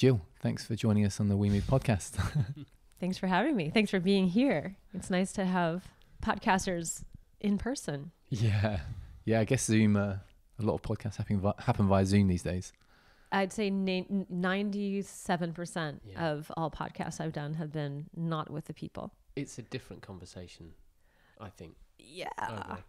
Jill, thanks for joining us on the We Move podcast. Thanks for having me. Thanks for being here. It's nice to have podcasters in person. yeah, yeah. I guess Zoom. Uh, a lot of podcasts happen vi- happen via Zoom these days. I'd say ninety-seven percent Yeah. of all podcasts I've done have been not with the people. It's a different conversation, I think. Yeah, I agree.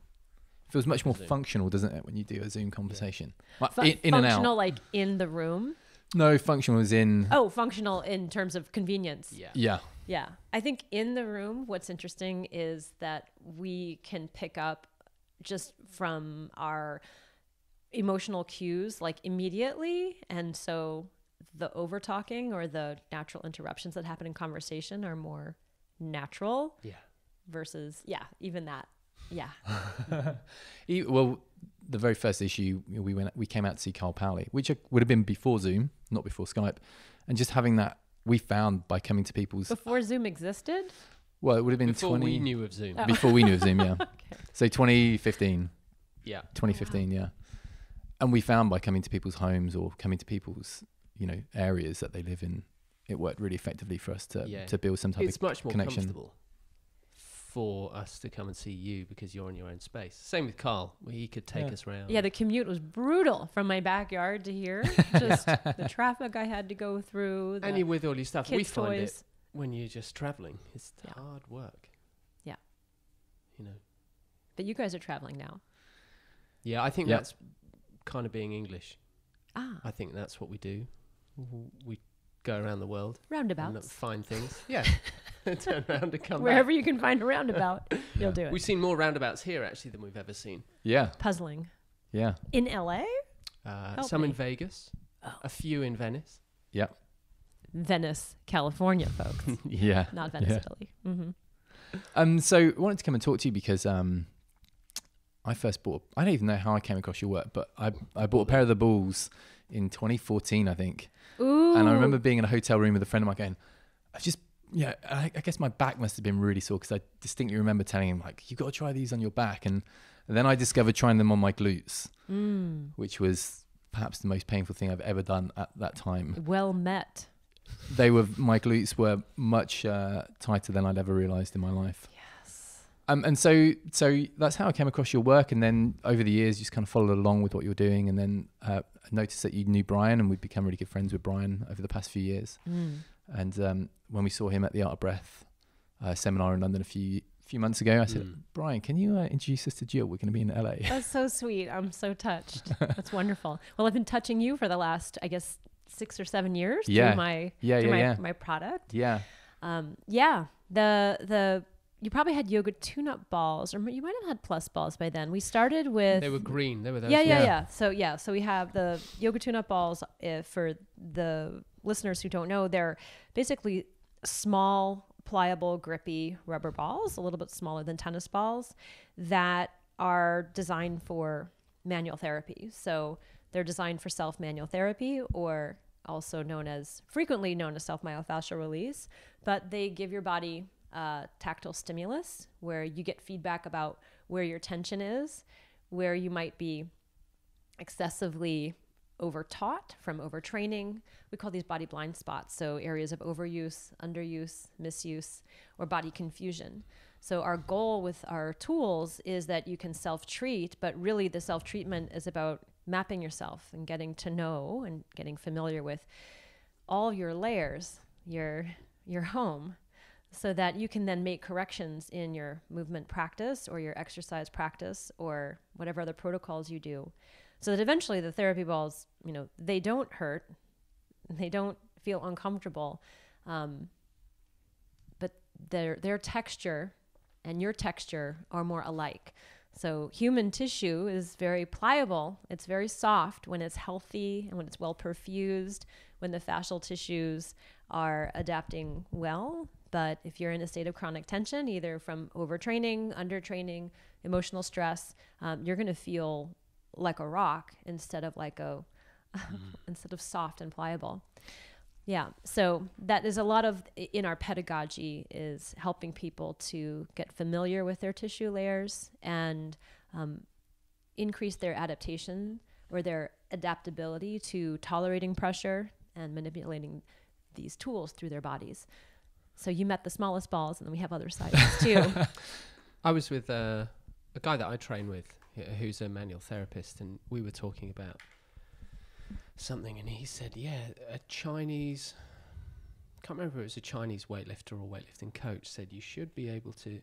feels much more Zoom. functional, doesn't it, when you do a Zoom conversation? Like Fu- in, in and out. like in the room. No, functional is in. Oh, functional in terms of convenience. Yeah. Yeah, Yeah. I think in the room, what's interesting is that we can pick up just from our emotional cues like immediately. And so the over talking or the natural interruptions that happen in conversation are more natural Yeah. versus, yeah, even that. Yeah. E- well, the very first issue we went, we came out to see Carl Paoli, which would have been before Zoom, not before Skype, and just having that we found by coming to people's. Before Zoom existed. Well, it would have been Before 20 we knew of Zoom. Oh. before we knew of Zoom. Yeah, Okay. so 2015. Yeah. 2015 yeah and we found by coming to people's homes or coming to people's you know areas that they live in it worked really effectively for us to Yeah. to build some type It's of much more connection. comfortable for us to come and see you because you're in your own space. Same with Carl, where he could take Yeah. us around. Yeah, the commute was brutal from my backyard to here. Just the traffic I had to go through. The and you're with all your stuff. We kids' find it when you're just traveling. It's Yeah. hard work. Yeah. You know. But you guys are traveling now. Yeah, I think Yeah. that's kind of being English. Ah, I think that's what we do. We go around the world and roundabouts. find things. Yeah. Turn around and come Wherever back. you can find a roundabout, you'll Yeah. do it. We've seen more roundabouts here actually than we've ever seen. yeah Puzzling. yeah In LA? Uh, Help some in me. Vegas, Oh. a few in Venice. yeah Venice, California, folks. yeah Not Venice, Yeah. Italy. hmm um so I wanted to come and talk to you because um I first bought I don't even know how I came across your work but I I bought a pair of the balls in 2014 I think Ooh. And I remember being in a hotel room with a friend of mine going, "I've just, yeah, I, I guess my back must have been really sore because I distinctly remember telling him, like, "You've got to try these on your back. And, and then I discovered trying them on my glutes, Mm, which was perhaps the most painful thing I've ever done at that time. well met. They were, my glutes were much uh, tighter than I'd ever realized in my life. Yes. Um, and so, so that's how I came across your work. And then over the years, you just kind of followed along with what you're doing. And then uh, I noticed that you knew Brian, and we'd become really good friends with Brian over the past few years. Mm. And um, when we saw him at the Art of Breath uh, seminar in London a few few months ago, I said, Mm. Brian, can you uh, introduce us to Jill? We're going to be in LA. That's so sweet. I'm so touched. That's wonderful. Well, I've been touching you for the last, I guess, six or seven years Yeah. through my Yeah, through yeah, my, yeah, my product. yeah. Um, yeah, the the you probably had yoga tune-up balls, or you might have had plus balls by then. We started with They were green. They were those. yeah, yeah, Yeah. yeah. So yeah, so we have the yoga tune-up balls. Uh, for the listeners who don't know, they're basically small, pliable, grippy rubber balls, a little bit smaller than tennis balls, that are designed for manual therapy. So they're designed for self manual therapy, or also known as frequently known as self myofascial release. But they give your body tactile stimulus, where you get feedback about where your tension is, where you might be excessively overtaught from overtraining. We call these body blind spots. So areas of overuse, underuse, misuse, or body confusion. So our goal with our tools is that you can self-treat, but really the self-treatment is about mapping yourself and getting to know and getting familiar with all your layers, your your home, so that you can then make corrections in your movement practice or your exercise practice or whatever other protocols you do so that eventually the therapy balls you know they don't hurt. They don't feel uncomfortable. Um, but their their texture and your texture are more alike. So human tissue is very pliable. It's very soft when it's healthy and when it's well perfused when the fascial tissues are adapting well. But if you're in a state of chronic tension either from overtraining undertraining emotional stress um, you're going to feel like a rock instead of like a instead of soft and pliable yeah so that is a lot of in our pedagogy is helping people to get familiar with their tissue layers and um, increase their adaptation or their adaptability to tolerating pressure and manipulating these tools through their bodies. So you met the smallest balls, and then we have other sizes too. I was with uh, a guy that I train with, who's a manual therapist, and we were talking about something, and he said, "Yeah, a Chinese." Can't remember if it was a Chinese weightlifter or weightlifting coach said you should be able to,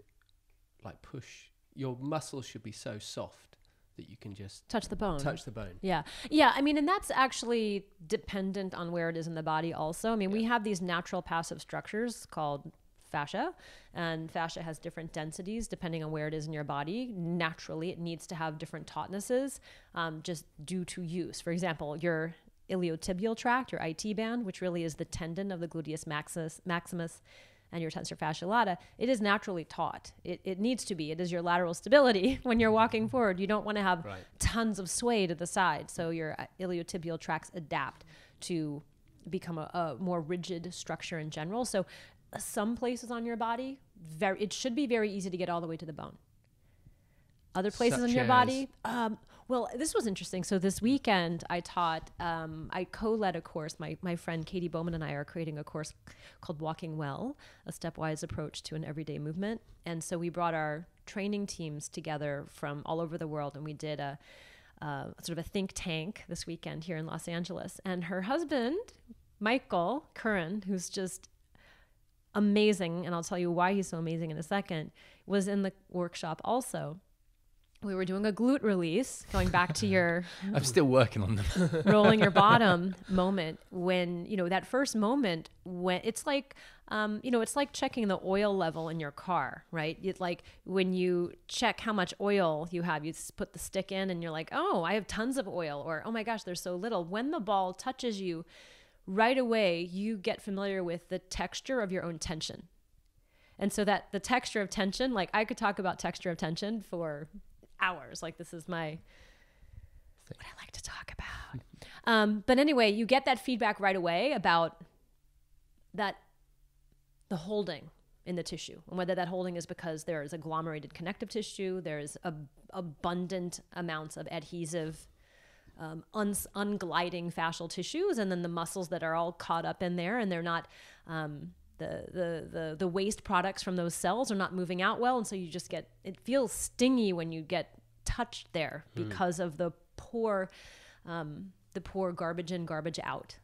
like, push your muscles should be so soft that you can just Touch the bone. touch the bone. Yeah. Yeah. I mean, and that's actually dependent on where it is in the body, also. I mean, we have these natural passive structures called fascia, and fascia has different densities depending on where it is in your body. Naturally, it needs to have different tautnesses um, just due to use. For example, your iliotibial tract, your IT band, which really is the tendon of the gluteus maximus, maximus and your tensor fascia lata, it is naturally taut. It, it needs to be. It is your lateral stability when you're walking forward. You don't want to have Right. tons of sway to the side. So your uh, iliotibial tracts adapt to become a, a more rigid structure in general. So some places on your body, very it should be very easy to get all the way to the bone. Other places Such on your as? body, um, well, this was interesting. So this weekend, I taught, um, I co-led a course. My my friend Katy Bowman and I are creating a course called Walking Well, a stepwise approach to an everyday movement. And so we brought our training teams together from all over the world, and we did a uh, sort of a think tank this weekend here in Los Angeles. And her husband, Michael Curran, who's just amazing, and I'll tell you why he's so amazing in a second, was in the workshop also. We were doing a glute release, going back to your I'm still working on them. rolling your bottom moment when you know that first moment when it's like um, you know it's like checking the oil level in your car right it's like when you check how much oil you have you put the stick in and you're like oh i have tons of oil or oh my gosh there's so little when the ball touches you right away you get familiar with the texture of your own tension and so that the texture of tension like i could talk about texture of tension for hours like this is my what I like to talk about. Um, but anyway, you get that feedback right away about that the holding in the tissue, and whether that holding is because there is agglomerated connective tissue, there is a, abundant amounts of adhesive, um, uns ungliding fascial tissues, and then the muscles that are all caught up in there, and they're not. Um, the, the, the, the waste products from those cells are not moving out well. And so you just get, it feels stingy when you get touched there because of the poor, um, the poor garbage in, garbage out.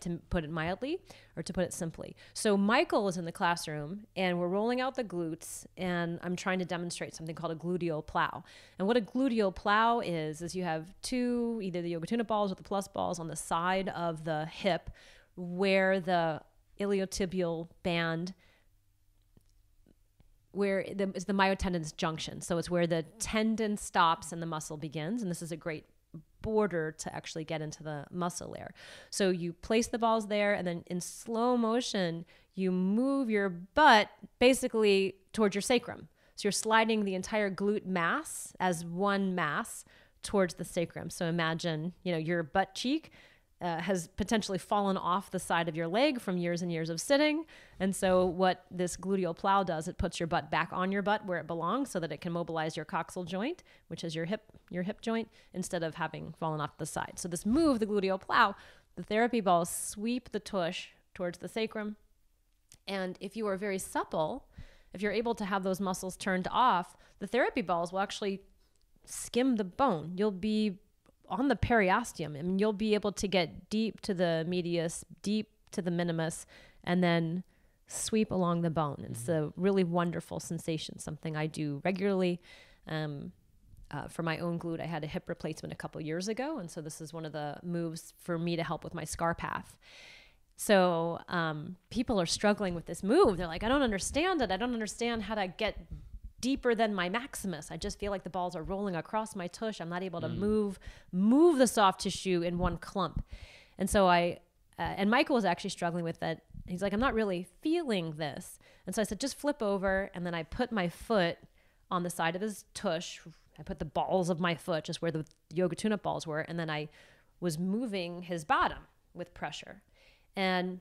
To put it mildly or to put it simply. So Michael is in the classroom and we're rolling out the glutes and I'm trying to demonstrate something called a gluteal plow. And what a gluteal plow is, is you have two, either the yoga tune balls or the plus balls on the side of the hip where the iliotibial band where the, is the myotendinous junction. So it's where the tendon stops and the muscle begins. And this is a great border to actually get into the muscle layer. So you place the balls there, and then in slow motion, you move your butt basically towards your sacrum. So you're sliding the entire glute mass as one mass towards the sacrum. So imagine, you know, your butt cheek uh, has potentially fallen off the side of your leg from years and years of sitting. And so, what this gluteal plow does, it puts your butt back on your butt where it belongs, so that it can mobilize your coxal joint, which is your hip your hip joint, instead of having fallen off the side. So this move, the gluteal plow, the therapy balls sweep the tush towards the sacrum, and if you are very supple, if you're able to have those muscles turned off, the therapy balls will actually skim the bone. You'll be on the periosteum. I mean, you'll be able to get deep to the medius, deep to the minimus, and then sweep along the bone. It's a really wonderful sensation, something I do regularly. Um, uh, for my own glute, I had a hip replacement a couple years ago, and so this is one of the moves for me to help with my scar path. So um, people are struggling with this move. They're like, I don't understand it. I don't understand how to get deeper than my maximus. I just feel like the balls are rolling across my tush. I'm not able to move move the soft tissue in one clump. And so I uh, and Michael was actually struggling with that. He's like, I'm not really feeling this. And so I said, just flip over. And then I put my foot on the side of his tush. I put the balls of my foot just where the yoga tune-up balls were. And then I was moving his bottom with pressure. And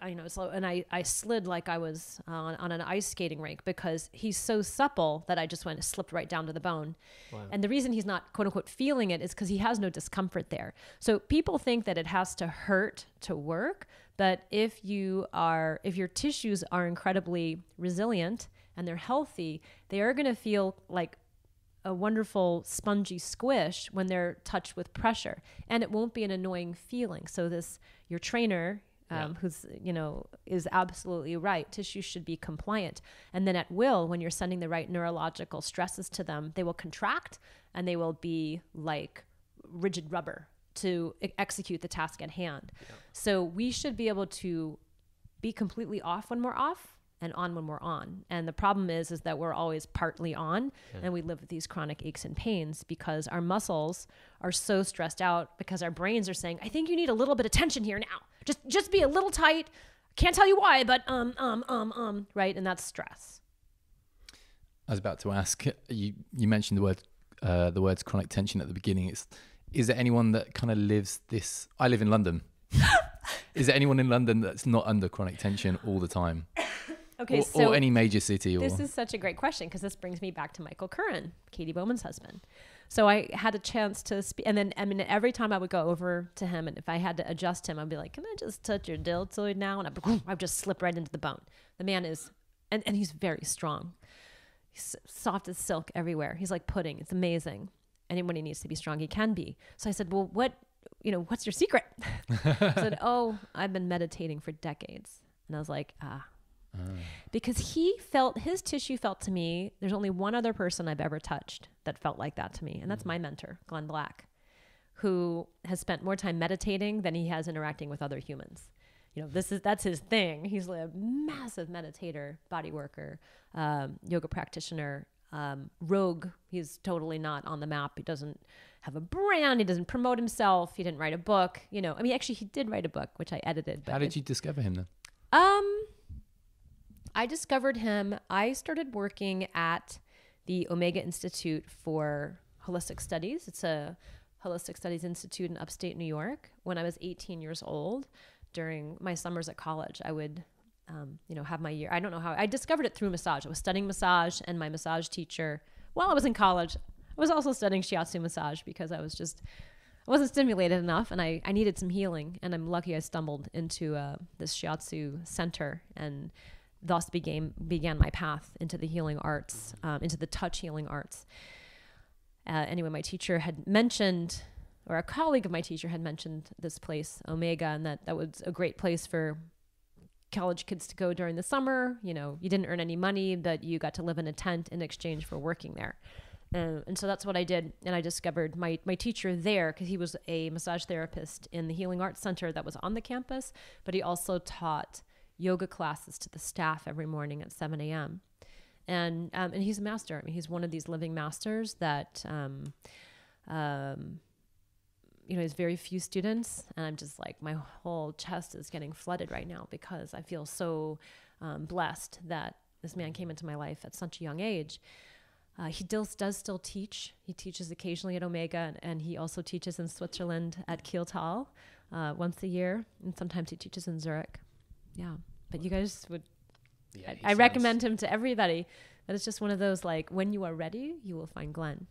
I know, so, and I, I slid like I was on, on an ice skating rink because he's so supple that I just went slipped right down to the bone. And the reason he's not quote unquote feeling it is because he has no discomfort there. So people think that it has to hurt to work, but if you are if your tissues are incredibly resilient and they're healthy, they are going to feel like a wonderful spongy squish when they're touched with pressure and it won't be an annoying feeling so this your trainer um, who's you know is absolutely right. Tissues should be compliant. And then at will when you're sending the right neurological stresses to them they will contract and they will be like rigid rubber to execute the task at hand. So we should be able to be completely off when we're off and on when we're on. And the problem is is that we're always partly on and we live with these chronic aches and pains because our muscles are so stressed out because our brains are saying, "I think you need a little bit of tension here now. Just just be a little tight. Can't tell you why, but um um um um, right? And that's stress. I was about to ask you. You mentioned the word, uh, the words chronic tension at the beginning. It's is there anyone that kind of lives this? I live in London. is there anyone in London that's not under chronic tension all the time, Okay, or, so or any major city? Or This is such a great question because this brings me back to Michael Curran, Katy Bowman's husband. So I had a chance to speak, and then I mean, every time I would go over to him, and if I had to adjust him, I'd be like, "Can I just touch your deltoid now?" And I I would just slip right into the bone. The man is, and, and he's very strong. He's soft as silk everywhere. He's like pudding. It's amazing. And when he needs to be strong, he can be. So I said, "Well, what, you know, what's your secret?" I said, "Oh, I've been meditating for decades." And I was like, "Ah." Because he felt his tissue felt to me there's only one other person i've ever touched that felt like that to me and that's my mentor glenn black who has spent more time meditating than he has interacting with other humans. You know this is that's his thing. He's a massive meditator body worker um, yoga practitioner um, rogue. He's totally not on the map. He doesn't have a brand. He doesn't promote himself. He didn't write a book. You know i mean actually he did write a book which i edited but How it- did you discover him then? um, I discovered him. I started working at the Omega Institute for Holistic Studies. It's a holistic studies institute in upstate New York. When I was 18 years old, during my summers at college, I would, um, you know, have my year. I don't know how I discovered it through massage. I was studying massage, and my massage teacher, while I was in college, I was also studying shiatsu massage because I was just I wasn't stimulated enough and I, I needed some healing. And I'm lucky I stumbled into uh, this shiatsu center and thus began, began my path into the healing arts, um, into the touch healing arts. Uh, anyway, my teacher had mentioned, or a colleague of my teacher had mentioned this place, Omega, and that that was a great place for college kids to go during the summer. You know, you didn't earn any money, but you got to live in a tent in exchange for working there. Uh, and so that's what I did. And I discovered my, my teacher there because he was a massage therapist in the Healing Arts Center that was on the campus, but he also taught yoga classes to the staff every morning at 7 a.m. And, um, and he's a master. I mean, he's one of these living masters that, um, um, you know, has very few students. And I'm just like, my whole chest is getting flooded right now because I feel so um, blessed that this man came into my life at such a young age. Uh, he does, does still teach. He teaches occasionally at Omega, and, and he also teaches in Switzerland at Kiental uh, once a year, and sometimes he teaches in Zurich. Yeah, but you guys would. Yeah, I, I recommend him to everybody. But it's just one of those like when you are ready, you will find Glenn.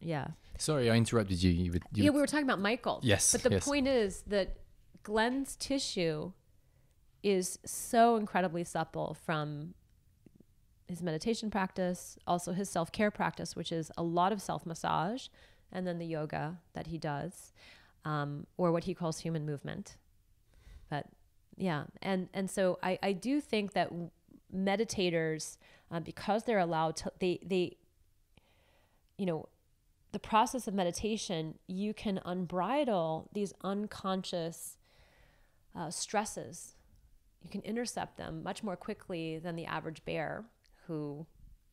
Yeah. Sorry, I interrupted you. You, would, you yeah, would- we were talking about Michael. Yes, But the yes. point is that Glenn's tissue is so incredibly supple from his meditation practice, also his self care practice, which is a lot of self massage, and then the yoga that he does, um, or what he calls human movement. But yeah, and and so I I do think that meditators, uh, because they're allowed to, they they, you know, the process of meditation, you can unbridle these unconscious uh, stresses. You can intercept them much more quickly than the average bear who,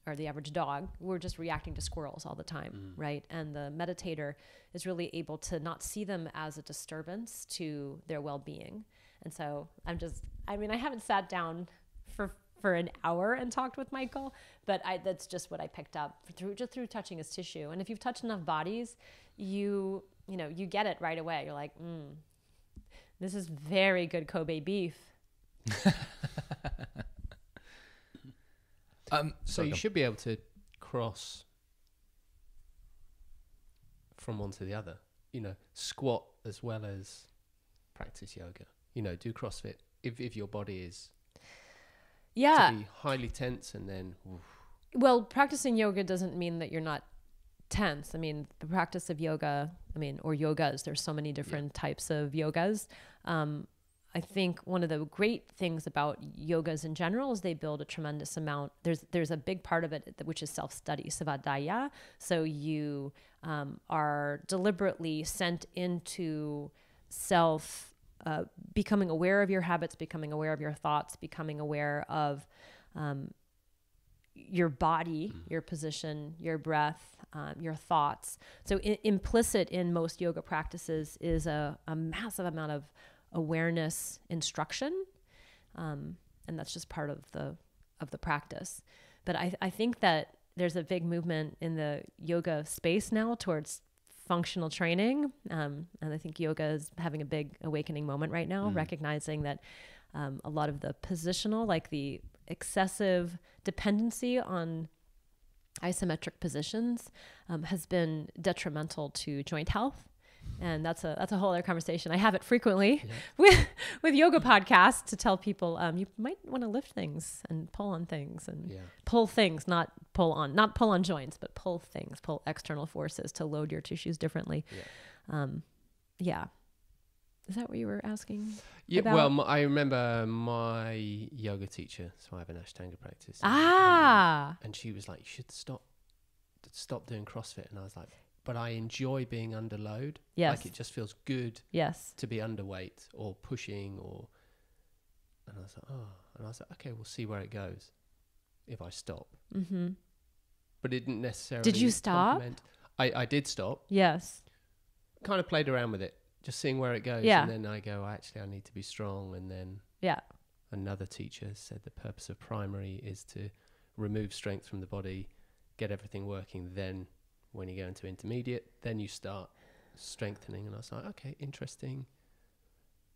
or the average dog, we're just reacting to squirrels all the time, right? And the meditator is really able to not see them as a disturbance to their well being. And so I'm just, I mean, I haven't sat down for for an hour and talked with Michael, but I, that's just what I picked up through just through touching his tissue. And if you've touched enough bodies, you you know you get it right away. You're like, mm, this is very good Kobe beef. Um, So you should be able to cross from one to the other. You know, squat as well as practice yoga. You know, do CrossFit if if your body is Yeah. to be highly tense and then oof, Well, practicing yoga doesn't mean that you're not tense. I mean, the practice of yoga, I mean, or yogas, there's so many different types of yogas. Um, I think one of the great things about yogas in general is they build a tremendous amount. There's there's a big part of it which is self study, svadhyaya. So you um, are deliberately sent into self uh, becoming aware of your habits, becoming aware of your thoughts, becoming aware of um, your body, your position, your breath, um, your thoughts. So, I- implicit in most yoga practices is a, a massive amount of awareness instruction, um, and that's just part of the of the practice. But I, I think that there's a big movement in the yoga space now towards functional training, um, and I think yoga is having a big awakening moment right now, recognizing that um, a lot of the positional, like the excessive dependency on isometric positions, um, has been detrimental to joint health. And that's a that's a whole other conversation. I have it frequently with with yoga podcasts to tell people um, you might want to lift things and pull on things and yeah. pull things, not pull on, not pull on joints, but pull things, pull external forces to load your tissues differently. Yeah. Um, yeah. Is that what you were asking? Yeah, about- well, I remember my yoga teacher, so I have an Ashtanga practice. and- Ah, and she was like, "You should stop, stop doing CrossFit." And I was like, "But I enjoy being under load. yes, Like it just feels good yes. to be underweight or pushing or." And I was like, "Oh," and I was like, "Okay, we'll see where it goes if I stop." Mm-hmm. But it didn't necessarily. Did you stop? I I did stop. Yes. Kind of played around with it, just seeing where it goes. Yeah. And then I go, "Actually, I need to be strong." And then Yeah. another teacher said the purpose of primary is to remove strength from the body, get everything working. Then, when you go into intermediate, then you start strengthening. And I was like, okay, interesting.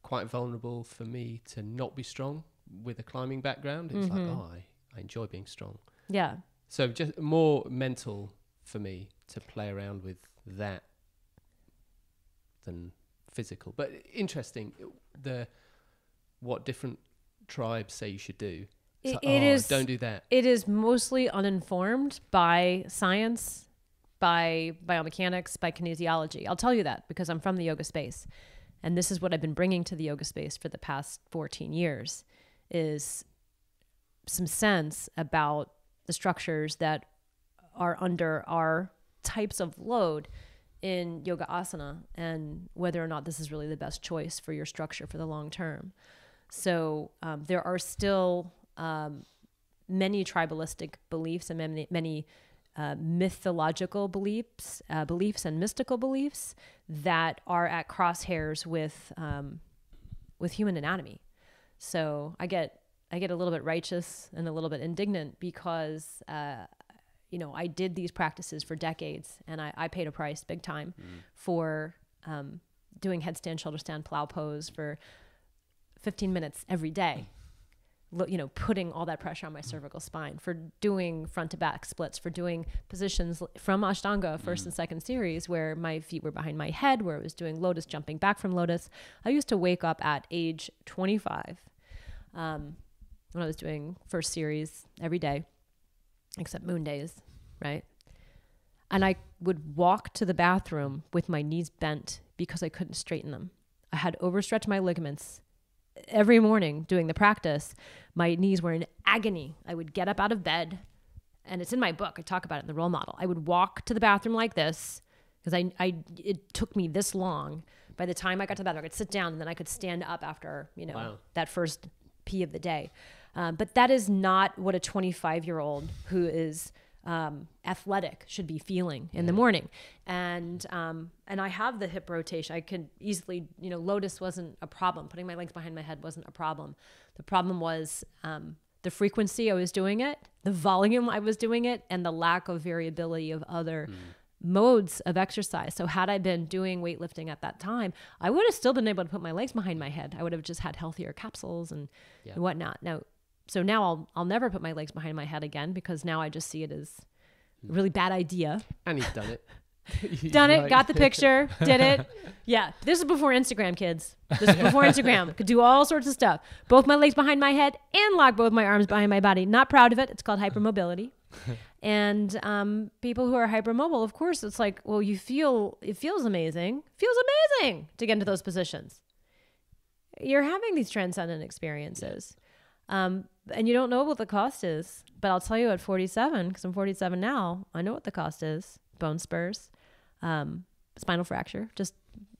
Quite vulnerable for me to not be strong with a climbing background. It's Mhm. like, oh, I, I enjoy being strong. Yeah. So just more mental for me to play around with that than physical. But interesting, the what different tribes say you should do. It's It- like, it "Oh, is- don't do that. It is mostly uninformed by science, by biomechanics, by kinesiology. I'll tell you that because I'm from the yoga space. And this is what I've been bringing to the yoga space for the past 14 years is some sense about the structures that are under our types of load in yoga asana and whether or not this is really the best choice for your structure for the long term. So um, there are still um, many tribalistic beliefs and many, many uh, mythological beliefs, uh, beliefs and mystical beliefs that are at crosshairs with um, with human anatomy. So I get I get a little bit righteous and a little bit indignant because uh, you know I did these practices for decades and I, I paid a price big time for um, doing headstand, shoulder stand, plow pose for 15 minutes every day you know putting all that pressure on my cervical spine for doing front to back splits for doing positions from ashtanga 1st and second series where my feet were behind my head where i was doing lotus jumping back from lotus. I used to wake up at age 25 um, when i was doing first series every day except moon days right? And i would walk to the bathroom with my knees bent because i couldn't straighten them. I had overstretched my ligaments every morning doing the practice, my knees were in agony. I would get up out of bed, and it's in my book. I talk about it in the Roll Model. I would walk to the bathroom like this because I, I, it took me this long. By the time I got to the bathroom, I could sit down and then I could stand up after you know Wow. that first pee of the day. Um, but that is not what a 25 year old who is um, athletic should be feeling in the morning. And um, and I have the hip rotation. I could easily, you know, lotus wasn't a problem. Putting my legs behind my head wasn't a problem. The problem was um, the frequency I was doing it, the volume I was doing it, and the lack of variability of other modes of exercise. So had I been doing weightlifting at that time, I would have still been able to put my legs behind my head. I would have just had healthier capsules and, Yeah. and whatnot. Now, so now I'll I'll never put my legs behind my head again because now I just see it as a really bad idea. And he's done it. Done it, Like- got the picture, did it. Yeah, this is before Instagram, kids. This is before Instagram. Could do all sorts of stuff. Both my legs behind my head and lock both my arms behind my body. Not proud of it. It's called hypermobility. and um, people who are hypermobile, of course, it's like, well, you feel it feels amazing, feels amazing to get into those positions. You're having these transcendent experiences, um, and you don't know what the cost is. But I'll tell you at 47, because I'm 47 now, I know what the cost is: bone spurs, um, spinal fracture. Just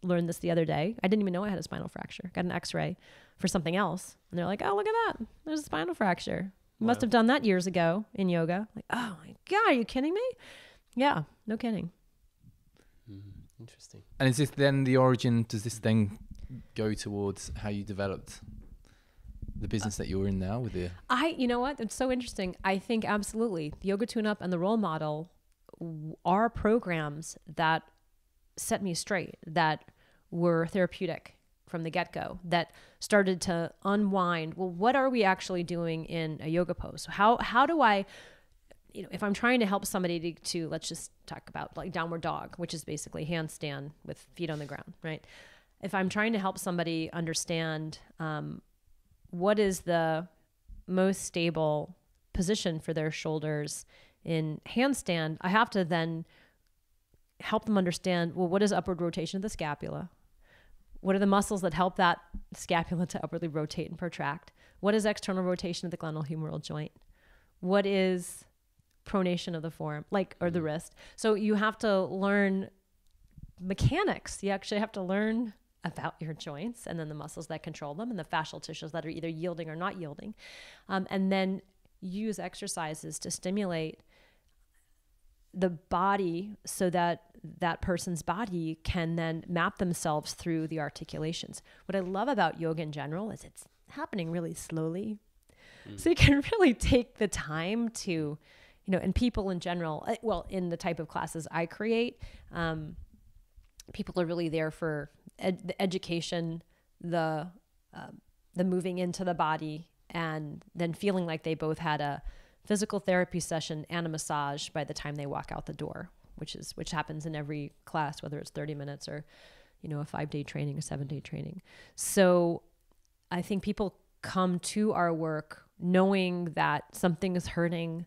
learned this the other day. I didn't even know I had a spinal fracture. Got an X-ray for something else, and they're like, "Oh, look at that! There's a spinal fracture." Must have done that years ago in yoga. Like, oh my god, are you kidding me? Yeah, no kidding. Mm, interesting. And is this then the origin? Does this then go towards how you developed the business that you're in now with the? I, you know what? It's so interesting. I think absolutely the yoga tune up and the Roll Model are programs that set me straight, that were therapeutic from the get go, that started to unwind. Well, what are we actually doing in a yoga pose? How how do I you know, if I'm trying to help somebody to, to let's just talk about like downward dog, which is basically handstand with feet on the ground, right? If I'm trying to help somebody understand um, what is the most stable position for their shoulders in handstand, I have to then help them understand well, what is upward rotation of the scapula? What are the muscles that help that scapula to upwardly rotate and protract? What is external rotation of the glenohumeral joint? What is pronation of the forearm, like or the mm. wrist? So you have to learn mechanics. You actually have to learn about your joints and then the muscles that control them and the fascial tissues that are either yielding or not yielding. Um, and then use exercises to stimulate the body so that that person's body can then map themselves through the articulations. What I love about yoga in general is it's happening really slowly. So you can really take the time to, you know, and people in general, uh, well, in the type of classes I create, um, people are really there for ed- the education, the um, the moving into the body, and then feeling like they both had a physical therapy session and a massage by the time they walk out the door, which is which happens in every class, whether it's thirty minutes or you know a five day training, a seven day training. So I think people come to our work knowing that something is hurting,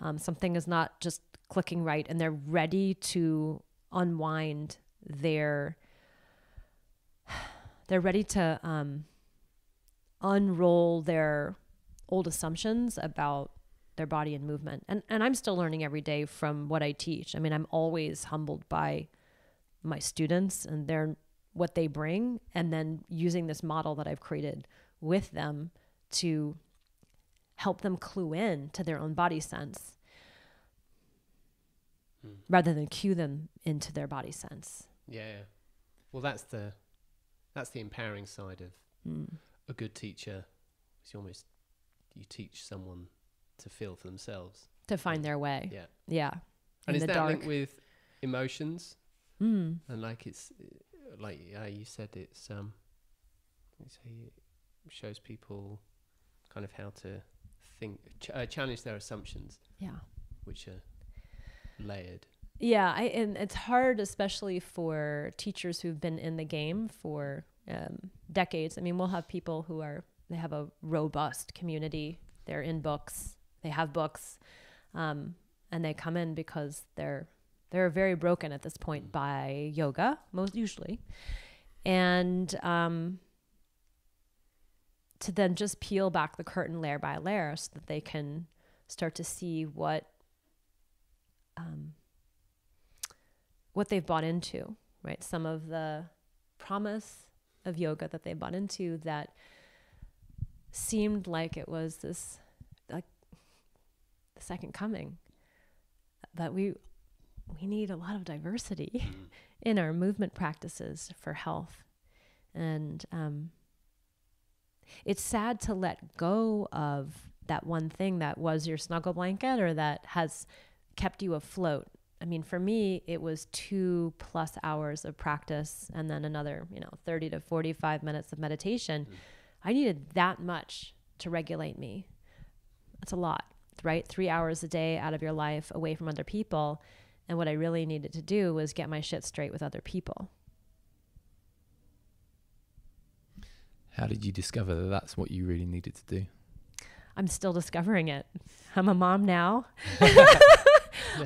um, something is not just clicking right, and they're ready to unwind their. They're ready to um, unroll their old assumptions about their body and movement. And and I'm still learning every day from what I teach. I mean, I'm always humbled by my students and their what they bring and then using this model that I've created with them to help them clue in to their own body sense rather than cue them into their body sense. Yeah, yeah. Well, that's the that's the empowering side of Mm. a good teacher. It's almost you teach someone to feel for themselves. To find their way. Yeah. Yeah. And in is the that dark. linked with emotions? Mm. And like it's uh, like uh, you said, it's um, you it shows people kind of how to think, ch- uh, challenge their assumptions, Yeah. which are layered. Yeah, I, and it's hard, especially for teachers who've been in the game for um, decades. I mean, we'll have people who are they have a robust community. They're in books. They have books, um, and they come in because they're they're very broken at this point by yoga, most usually, and um, to then just peel back the curtain layer by layer so that they can start to see what um, what they've bought into, right? Some of the promise of yoga that they bought into that seemed like it was this like the second coming that we we need a lot of diversity in our movement practices for health and um, it's sad to let go of that one thing that was your snuggle blanket or that has kept you afloat I mean, for me, it was two plus hours of practice and then another, you know, 30 to 45 minutes of meditation. Mm. I needed that much to regulate me. That's a lot, right? Three hours a day out of your life away from other people. And what I really needed to do was get my shit straight with other people. How did you discover that that's what you really needed to do? I'm still discovering it. I'm a mom now.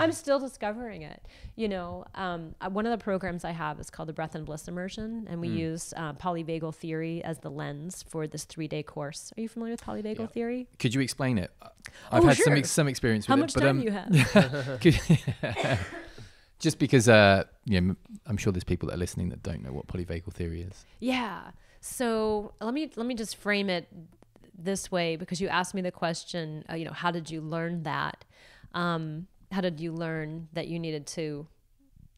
I'm still discovering it. You know, um, uh, one of the programs I have is called the Breath and Bliss Immersion, and we Mm. use uh, polyvagal theory as the lens for this three day course. Are you familiar with polyvagal Yeah. theory? Could you explain it? I've Oh, had some ex- some experience with How it, much but time um, you have? just because uh, you know, I'm sure there's people that are listening that don't know what polyvagal theory is. Yeah. So let me let me just frame it this way because you asked me the question. Uh, you know, how did you learn that? Um, how did you learn that you needed to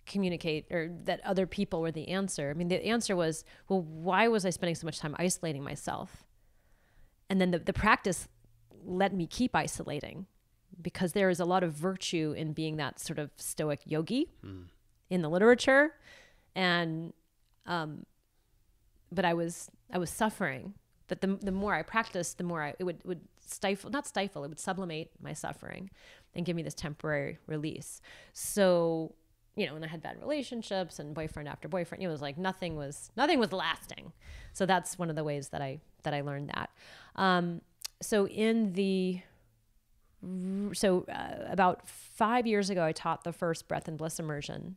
communicate or that other people were the answer? I mean, the answer was, well, why was I spending so much time isolating myself? And then the, the practice let me keep isolating because there is a lot of virtue in being that sort of stoic yogi in the literature. And um, but I was I was suffering. But the the more I practiced, the more I, it would would stifle not stifle it would sublimate my suffering and give me this temporary release. So you know, and I had bad relationships and boyfriend after boyfriend. It was like nothing was nothing was lasting. So that's one of the ways that I that I learned that. Um, so in the so uh, about five years ago, I taught the first breath and bliss immersion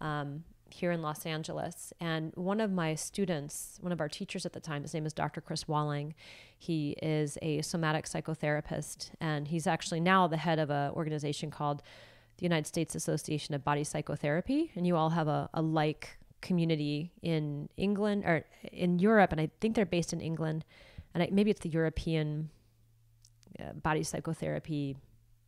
um, here in Los Angeles. And one of my students, one of our teachers at the time, his name is Dr. Chris Walling. He is a somatic psychotherapist, and he's actually now the head of an organization called the United States Association of Body Psychotherapy. And you all have a, a like community in England or in Europe, and I think they're based in England. And I, maybe it's the European uh, Body Psychotherapy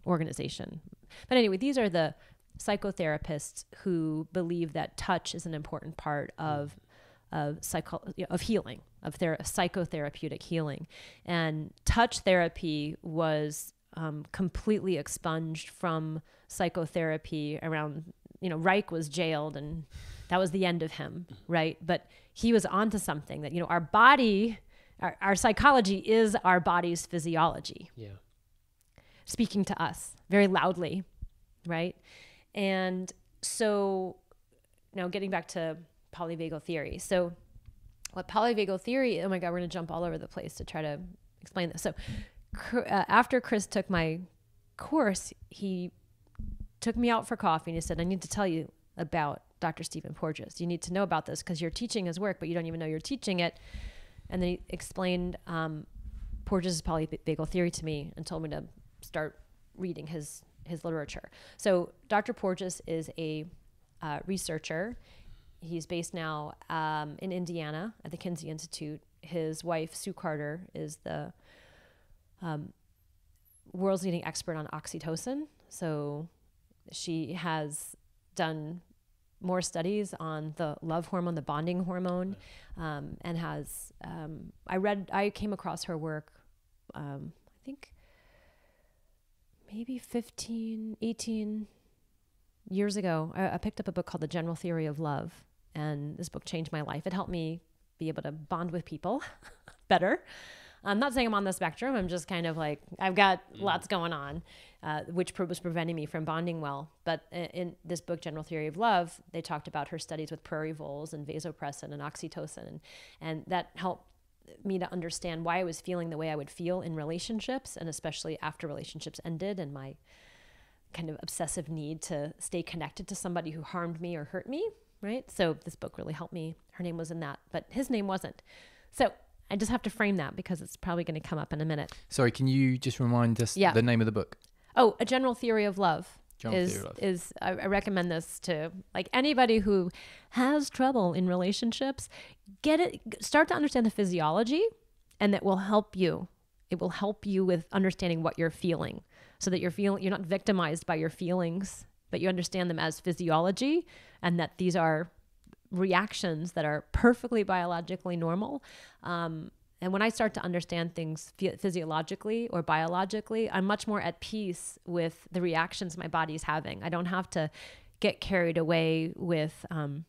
Organization. But anyway, these are the psychotherapists who believe that touch is an important part of of psycho of healing of their psychotherapeutic healing. And touch therapy was um, completely expunged from psychotherapy around you know Reich was jailed and that was the end of him right? But he was onto something that you know our body our, our psychology is our body's physiology. Yeah. speaking to us very loudly, right? And so now getting back to polyvagal theory. So what polyvagal theory, oh my God, we're going to jump all over the place to try to explain this. So uh, after Chris took my course, he took me out for coffee and he said, I need to tell you about Dr. Stephen Porges. You need to know about this because you're teaching his work, but you don't even know you're teaching it. And then he explained um, Porges' polyvagal theory to me and told me to start reading his his literature. So Dr. Porges is a uh, researcher. He's based now um, in Indiana at the Kinsey Institute. His wife Sue Carter is the um, world's leading expert on oxytocin. So she has done more studies on the love hormone, the bonding hormone, um, and has um, I read I came across her work um, I think maybe 15 18 years ago I, I picked up a book called the general theory of love and this book changed my life. It helped me be able to bond with people better. I'm not saying i'm on the spectrum i'm just kind of like i've got lots going on uh, which was preventing me from bonding well. But in, in this book general theory of love they talked about her studies with prairie voles and vasopressin and oxytocin and, and that helped me to understand why I was feeling the way I would feel in relationships, and especially after relationships ended, and my kind of obsessive need to stay connected to somebody who harmed me or hurt me. Right. So this book really helped me. Her name was in that, but his name wasn't. So I just have to frame that because it's probably going to come up in a minute. Sorry, can you just remind us Yeah. the name of the book? Oh, a general theory of love. General is Theory of Love. is I, I recommend this to like anybody who has trouble in relationships. Get it. Start to understand the physiology, and that will help you. It will help you with understanding what you're feeling, so that you're feeling you're not victimized by your feelings, but you understand them as physiology, and that these are reactions that are perfectly biologically normal. Um, and when I start to understand things phy- physiologically or biologically, I'm much more at peace with the reactions my body's having. I don't have to get carried away with um,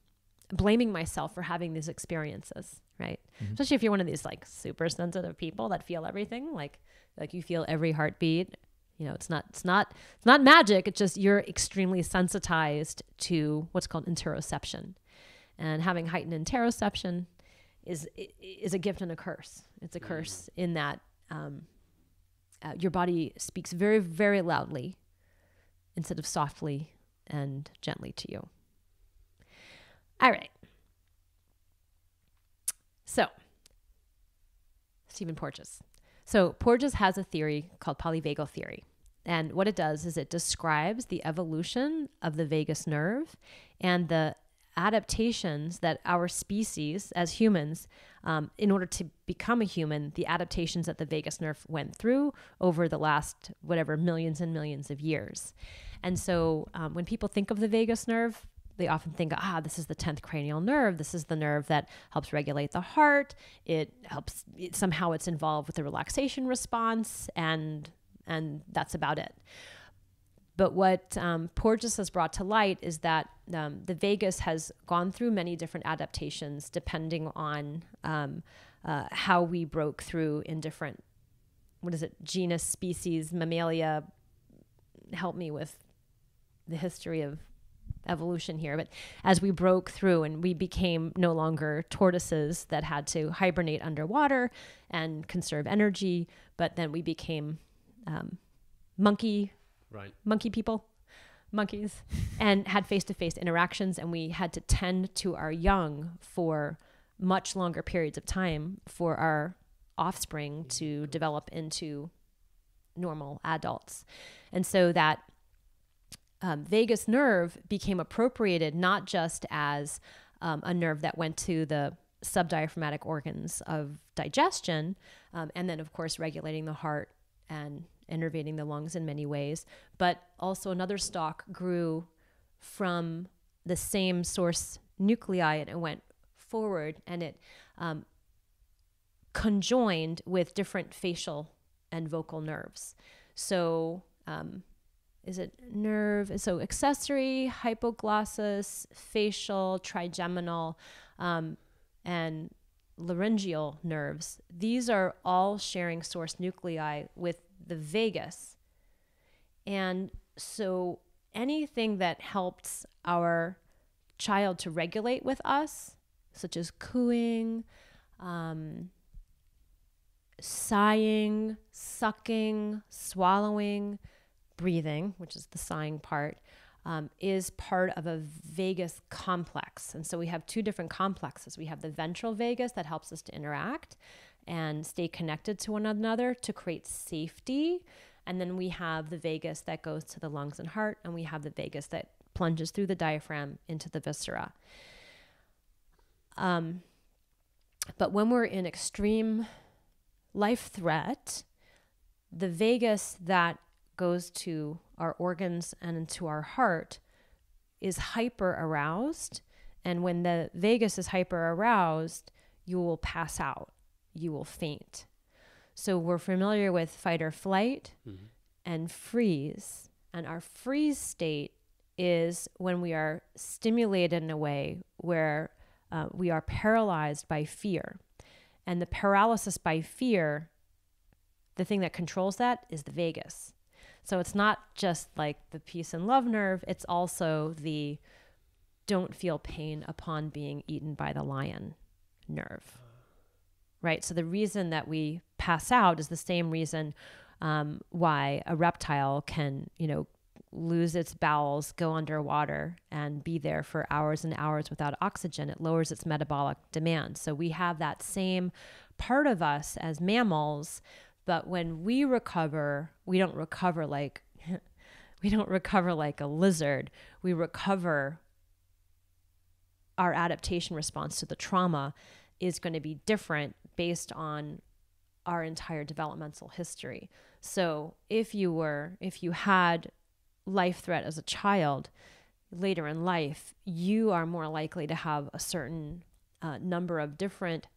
blaming myself for having these experiences, right? Especially if you're one of these like super sensitive people that feel everything, like like you feel every heartbeat. You know, it's not it's not it's not magic. It's just you're extremely sensitized to what's called interoception, and having heightened interoception is is a gift and a curse. It's a curse in that um, uh, your body speaks very very loudly instead of softly and gently to you. All right. So, Stephen Porges. So, Porges has a theory called polyvagal theory. And what it does is it describes the evolution of the vagus nerve and the adaptations that our species as humans, um, in order to become a human, the adaptations that the vagus nerve went through over the last whatever millions and millions of years. And so um, when people think of the vagus nerve, they often think, ah, this is the 10th cranial nerve. This is the nerve that helps regulate the heart. It helps, it, somehow it's involved with the relaxation response, and, and that's about it. But what um, Porges has brought to light is that um, the vagus has gone through many different adaptations depending on um, uh, how we broke through in different, what is it, genus, species, mammalia. Help me with the history of evolution here. But as we broke through and we became no longer tortoises that had to hibernate underwater and conserve energy, but then we became um, monkey Right. monkey people, monkeys, and had face to face interactions. And we had to tend to our young for much longer periods of time for our offspring to develop into normal adults. And so that um, vagus nerve became appropriated not just as um, a nerve that went to the subdiaphragmatic organs of digestion, um, and then, of course, regulating the heart and innervating the lungs in many ways, but also another stalk grew from the same source nuclei and it went forward and it um, conjoined with different facial and vocal nerves. So, um, is it nerve? So, accessory, hypoglossus, facial, trigeminal, um, and laryngeal nerves. These are all sharing source nuclei with the vagus. And so, anything that helps our child to regulate with us, such as cooing, um, sighing, sucking, swallowing, breathing, which is the sighing part, um, is part of a vagus complex. And so we have two different complexes. We have the ventral vagus that helps us to interact and stay connected to one another to create safety. And then we have the vagus that goes to the lungs and heart, and we have the vagus that plunges through the diaphragm into the viscera. Um, but when we're in extreme life threat, the vagus that goes to our organs and into our heart is hyper aroused. And when the vagus is hyper aroused, you will pass out, you will faint. So we're familiar with fight or flight and freeze. And our freeze state is when we are stimulated in a way where uh, we are paralyzed by fear. And the paralysis by fear, the thing that controls that is the vagus. So it's not just like the peace and love nerve, it's also the don't feel pain upon being eaten by the lion nerve. Right? So the reason that we pass out is the same reason um, why a reptile can, you know, lose its bowels, go underwater, and be there for hours and hours without oxygen. It lowers its metabolic demand. So we have that same part of us as mammals, but when we recover, we don't recover like we don't recover like a lizard. We recover our adaptation response to the trauma is going to be different based on our entire developmental history. So if you were, if you had life threat as a child later in life, you are more likely to have a certain uh, number of different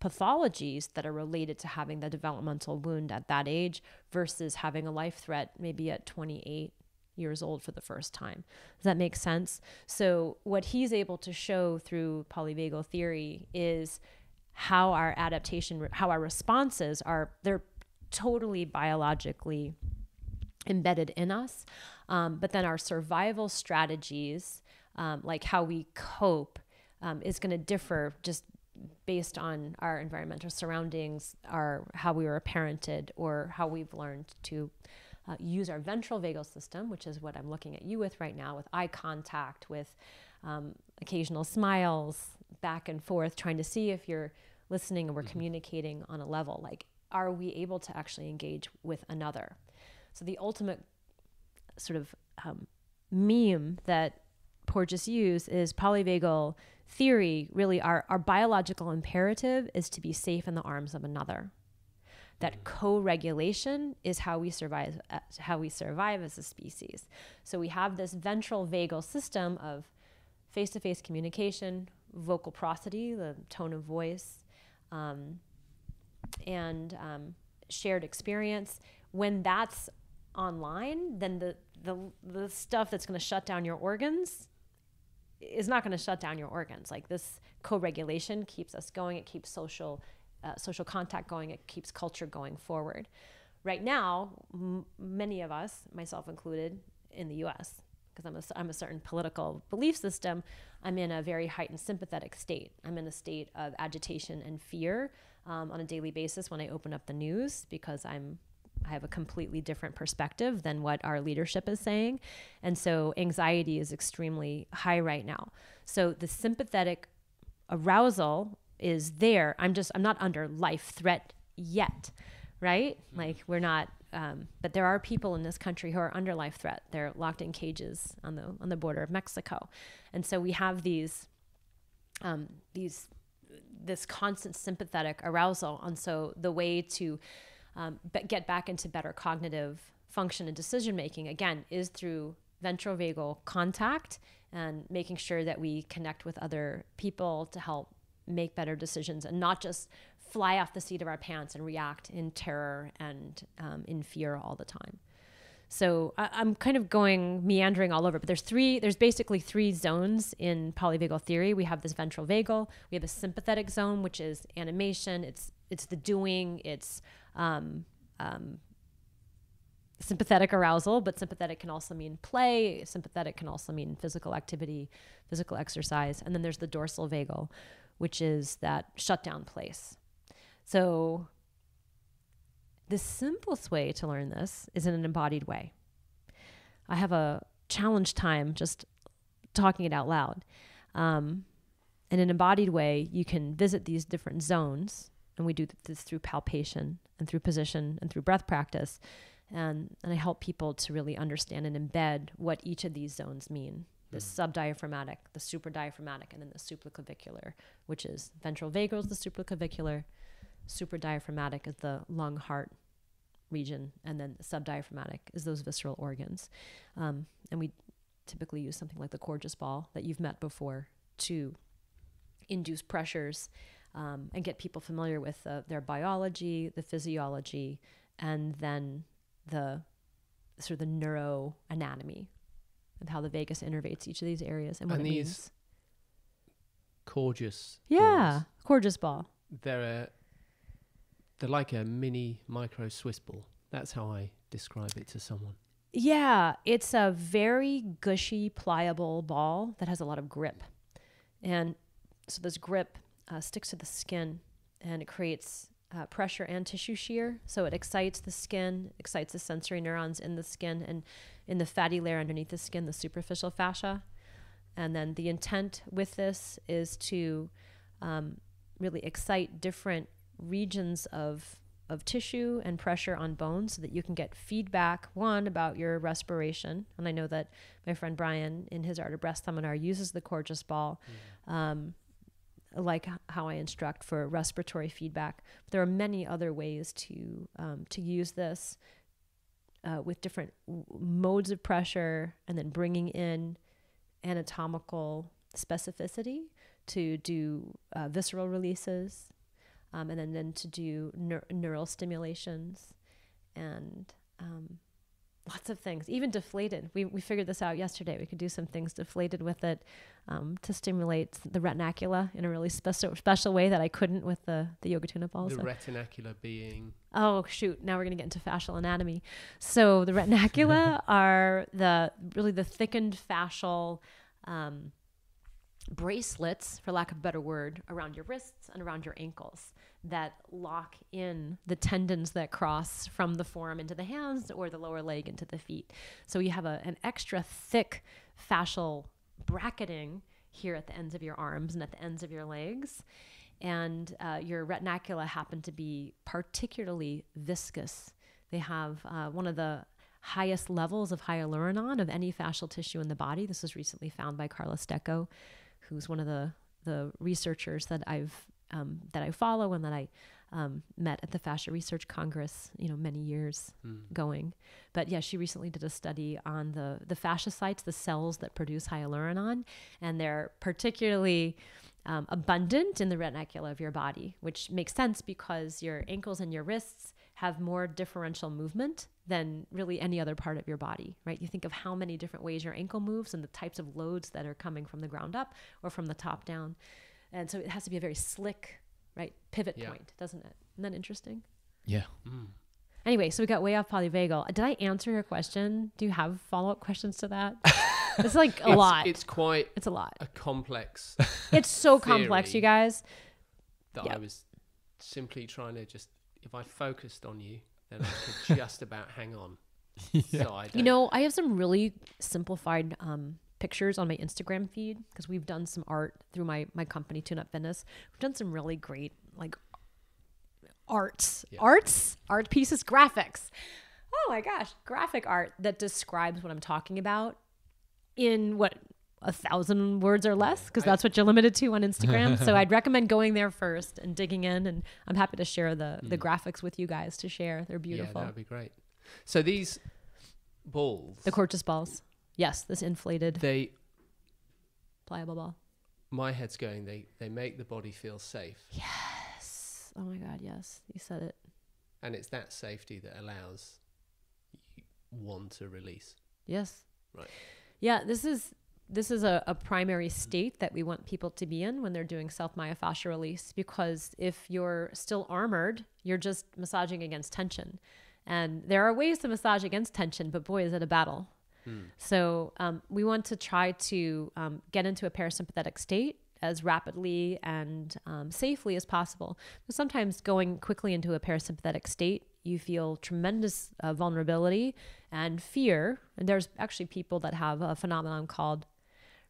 pathologies that are related to having the developmental wound at that age versus having a life threat maybe at 28 years old for the first time. Does that make sense? So, what he's able to show through polyvagal theory is how our adaptation, how our responses are, they're totally biologically embedded in us. Um, but then our survival strategies, um, like how we cope, um, is going to differ just based on our environmental surroundings, our how we were parented, or how we've learned to uh, use our ventral vagal system, which is what I'm looking at you with right now, with eye contact, with um, occasional smiles, back and forth, trying to see if you're listening and we're mm-hmm. communicating on a level. Like, are we able to actually engage with another? So the ultimate sort of um, meme that Porges use is polyvagal theory. Really, our, our biological imperative is to be safe in the arms of another. That co-regulation is how we survive. Uh, how we survive as a species. So we have this ventral vagal system of face-to-face communication, vocal prosody, the tone of voice, um, and um, shared experience. When that's online, then the the the stuff that's going to shut down your organs is not going to shut down your organs. Like this co-regulation keeps us going. It keeps social uh, social contact going. It keeps culture going forward. Right now, m- many of us, myself included, in the U.S., because I'm a, I'm a certain political belief system, I'm in a very heightened sympathetic state. I'm in a state of agitation and fear um, on a daily basis when I open up the news because I'm I have a completely different perspective than what our leadership is saying. And so anxiety is extremely high right now. So the sympathetic arousal is there. I'm just, I'm not under life threat yet, right? Mm-hmm. Like we're not, um, but there are people in this country who are under life threat. They're locked in cages on the on the border of Mexico, and so we have these um, these this constant sympathetic arousal. And so the way to um, get back into better cognitive function and decision making again is through ventral ventrovagal contact and making sure that we connect with other people to help make better decisions and not just fly off the seat of our pants and react in terror and um, in fear all the time. So I, am kind of going meandering all over, but there's three. There's basically three zones in polyvagal theory. We have this ventral vagal. We have a sympathetic zone, which is animation. It's it's the doing. It's um, um, sympathetic arousal, but sympathetic can also mean play. Sympathetic can also mean physical activity, physical exercise. And then there's the dorsal vagal, which is that shutdown place. So the simplest way to learn this is in an embodied way. I have a challenge time just talking it out loud. Um, in an embodied way, you can visit these different zones and we do this through palpation and through position and through breath practice. And, and I help people to really understand and embed what each of these zones mean the mm. subdiaphragmatic, the supradiaphragmatic, and then the supraclavicular, which is ventral vagal is the supraclavicular, supradiaphragmatic is the lung heart region, and then the subdiaphragmatic is those visceral organs. Um, and we typically use something like the Coregeous ball that you've met before to induce pressures um, and get people familiar with uh, their biology, the physiology, and then the sort of the neuroanatomy and how the vagus innervates each of these areas and what and it these means. Coregeous. Yeah, Coregeous ball. They're a, they're like a mini micro Swiss ball. That's how I describe it to someone. Yeah, it's a very gushy, pliable ball that has a lot of grip. And so this grip uh, sticks to the skin and it creates uh, pressure and tissue shear. So it excites the skin, excites the sensory neurons in the skin and in the fatty layer underneath the skin, the superficial fascia. And then the intent with this is to um, really excite different regions of of tissue and pressure on bones so that you can get feedback one about your respiration and i know that my friend brian in his art of breath seminar uses the Coregeous ball mm. um, like how I instruct for respiratory feedback. There are many other ways to um, to use this uh, with different w- modes of pressure, and then bringing in anatomical specificity to do uh, visceral releases, um, and then then to do neur- neural stimulations, and um, lots of things, even deflated. We, we figured this out yesterday. We could do some things deflated with it um, to stimulate the retinacula in a really special special way that I couldn't with the, the yoga tune up balls. The retinacula being Oh shoot! Now we're gonna get into fascial anatomy. So the retinacula are the really the thickened fascial um, bracelets, for lack of a better word, around your wrists and around your ankles that lock in the tendons that cross from the forearm into the hands or the lower leg into the feet. So you have a, an extra thick fascial bracketing here at the ends of your arms and at the ends of your legs. And uh, your retinacula happen to be particularly viscous. They have uh, one of the highest levels of hyaluronan of any fascial tissue in the body. This was recently found by Carla Stecco, who's one of the the researchers that I've um, that I follow and that I um, met at the Fascia Research Congress, you know, many years mm. going. But yeah, she recently did a study on the the fasciocytes, the cells that produce hyaluronan, and they're particularly um, abundant in the retinacula of your body, which makes sense because your ankles and your wrists have more differential movement than really any other part of your body, right? You think of how many different ways your ankle moves and the types of loads that are coming from the ground up or from the top down. And so it has to be a very slick, right, pivot Yeah. point, doesn't it? Isn't that interesting? Yeah. Mm. Anyway, so we got way off polyvagal. Did I answer your question? Do you have follow up questions to that? it's like a It's- lot. It's, It's quite It's a lot. a complex It's so complex, you guys. that Yeah. I was simply trying to just if I focused on you, then I could just about hang on. So I You know, I have some really simplified um, pictures on my Instagram feed because we've done some art through my my company Tune Up Fitness. We've done some really great like arts, Yeah. arts, art pieces, graphics. Oh my gosh, graphic art that describes what I'm talking about in what a thousand words or less because that's what you're limited to on Instagram. so I'd recommend going there first and digging in, and I'm happy to share the the graphics with you guys to share. They're Hmm. yeah, beautiful. that would be great. So these balls, the Coregeous balls. Yes, this inflated they pliable ball. my head's going. They they make the body feel safe, Yes. Oh my God. Yes, you said it. and it's that safety that allows you one to release. Yes. Right. Yeah. This is this is a, a primary state that we want people to be in when they're doing self myofascial release because if you're still armored, you're just massaging against tension. And there are ways to massage against tension, but boy, is it a battle. So um, we want to try to um, get into a parasympathetic state as rapidly and um, safely as possible. But sometimes going quickly into a parasympathetic state, you feel tremendous uh, vulnerability and fear. And there's actually people that have a phenomenon called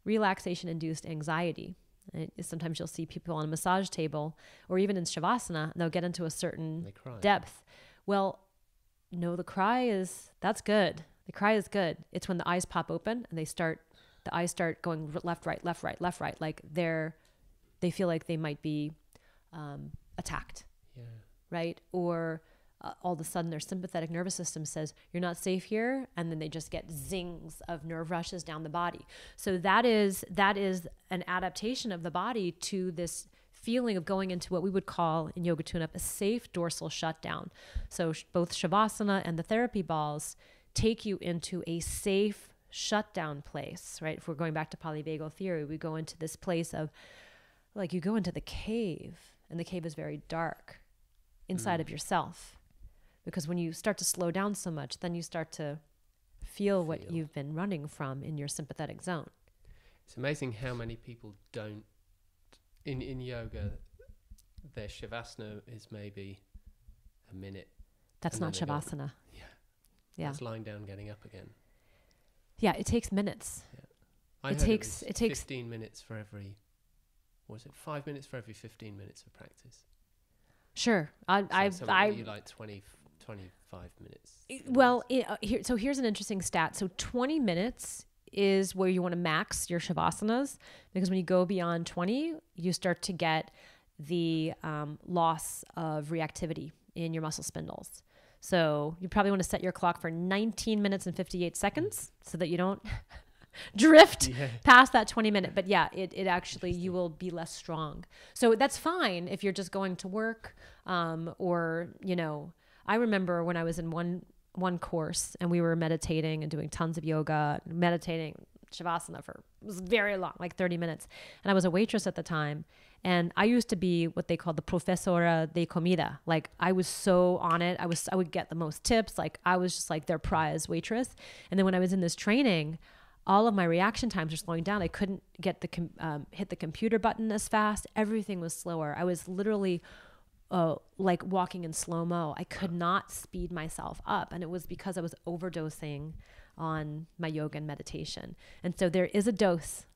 relaxation induced anxiety. It- sometimes you'll see people on a massage table or even in Shavasana, and they'll get into a certain depth. Well, no, the cry is that's good. The cry is good. It's when the eyes pop open and they start, the eyes start going left, right, left, right, left, right. Like they're, they feel like they might be um, attacked, yeah. right? Or uh, all of a sudden their sympathetic nervous system says you're not safe here, and then they just get zings of nerve rushes down the body. So that is that is an adaptation of the body to this feeling of going into what we would call in yoga tune-up a safe dorsal shutdown. So sh- both shavasana and the therapy balls take you into a safe shutdown place, right? If we're going back to polyvagal theory, we go into this place of like you go into the cave and the cave is very dark inside mm. of yourself because when you start to slow down so much then you start to feel what you've been running from in your sympathetic zone It's amazing how many people don't in in yoga. Their shavasana is maybe a minute. that's not then they go- shavasana Yeah. Yeah That's lying down, getting up again. yeah it takes minutes I It takes- was it takes- 15 minutes for every. What was it? Five minutes for every 15 minutes of practice. sure i So i i you like 20, 25 minutes. well it, uh, here, so here's an interesting stat so 20 minutes is where you want to max your shavasanas because when you go beyond 20 you start to get the um, loss of reactivity in your muscle spindles so you probably want to set your clock for 19 minutes and 58 seconds so that you don't drift Yeah. past that 20 minute but yeah it, it actually you will be less strong so that's fine if you're just going to work um, or you know i remember when i was in one one course and we were meditating and doing tons of yoga, meditating shavasana for it was very long, like 30 minutes. And I was a waitress at the time. And I used to be what they call the profesora de comida. Like I was so on it. I was I would get the most tips. Like I was just like their prize waitress. And then when I was in this training, all of my reaction times were slowing down. I couldn't get the com- um, hit the computer button as fast. Everything was slower. I was literally uh, like walking in slow mo. I could not speed myself up, and it was because I was overdosing on my yoga and meditation. And so there is a dose.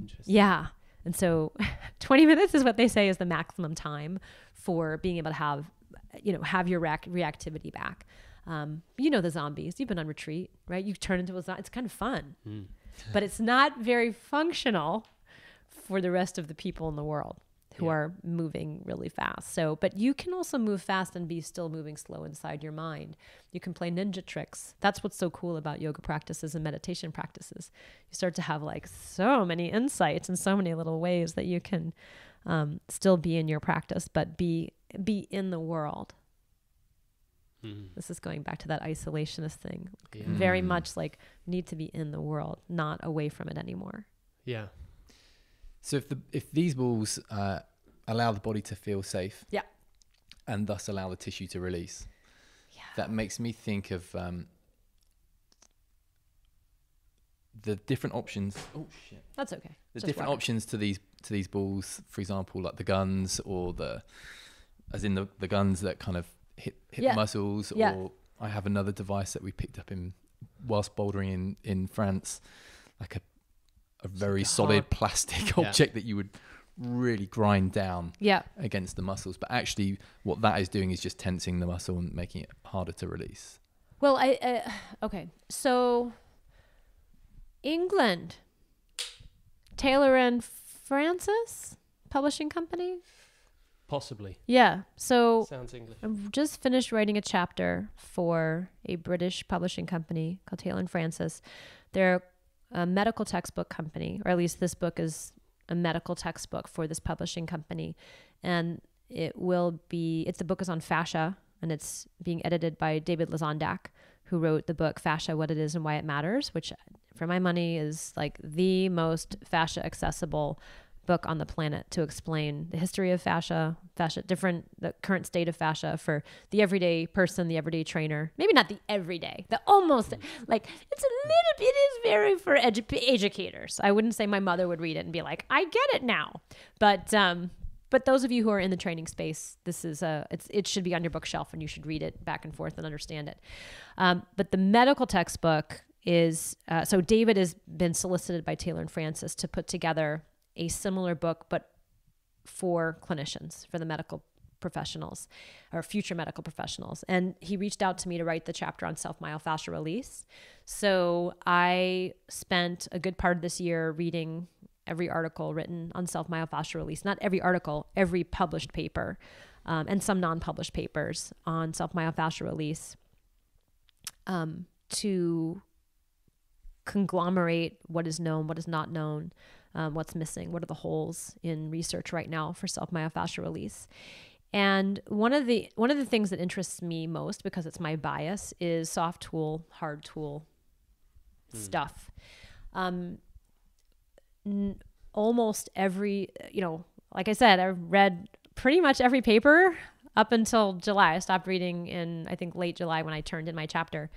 Interesting. Yeah. And so 20 minutes is what they say is the maximum time for being able to have, you know, have your react- reactivity back. Um, you know the zombies. You've been on retreat, right? You turn into a zombie. It's kind of fun, Mm. but it's not very functional for the rest of the people in the world who Yeah. are moving really fast. So, but you can also move fast and be still moving slow inside your mind. You can play ninja tricks. That's what's so cool about yoga practices and meditation practices. You start to have like so many insights and so many little ways that you can um, still be in your practice, but be be in the world. Mm. This is going back to that isolationist thing. Yeah. Very Mm. much like need to be in the world, not away from it anymore. Yeah. So if the if these balls uh, allow the body to feel safe, Yeah. and thus allow the tissue to release, Yeah. that makes me think of um, the different options. Oh shit! That's okay. There's Just different water. options to these to these balls. For example, like the guns or the, as in the the guns that kind of hit hit Yeah. the muscles. Yeah. Or I have another device that we picked up in whilst bouldering in in France, like a a very like a solid hard- plastic Yeah. object that you would really grind down Yeah. against the muscles. But actually, what that is doing is just tensing the muscle and making it harder to release. Well, I uh, okay. So England, Taylor and Francis Publishing Company. Possibly. Yeah. So Sounds English. I've just finished writing a chapter for a British publishing company called Taylor and Francis. They're a medical textbook company, or at least this book is a medical textbook for this publishing company. And it will be, it's the book is on fascia and it's being edited by David Lesondak, who wrote the book Fascia What It Is and Why It Matters, which for my money is like the most fascia accessible book on the planet to explain the history of fascia, fascia, different, the current state of fascia for the everyday person, the everyday trainer. Maybe not the everyday, the almost like it's a little, bit, it is very for edu- educators. I wouldn't say my mother would read it and be like, I get it now. But, um, but those of you who are in the training space, this is a it's it should be on your bookshelf and you should read it back and forth and understand it. Um, but the medical textbook is uh, so David has been solicited by Taylor and Francis to put together a similar book, but for clinicians, for the medical professionals or future medical professionals. And he reached out to me to write the chapter on self myofascial release. So I spent a good part of this year reading every article written on self myofascial release, not every article, every published paper, um, and some non published papers on self myofascial release um, to conglomerate what is known, what is not known, um, what's missing, what are the holes in research right now for self myofascial release. And one of the one of the things that interests me most because it's my bias is soft tool, hard tool stuff. Um, n- almost every, you know, like I said, I've read pretty much every paper up until July. I stopped reading in I think late July when I turned in my chapter.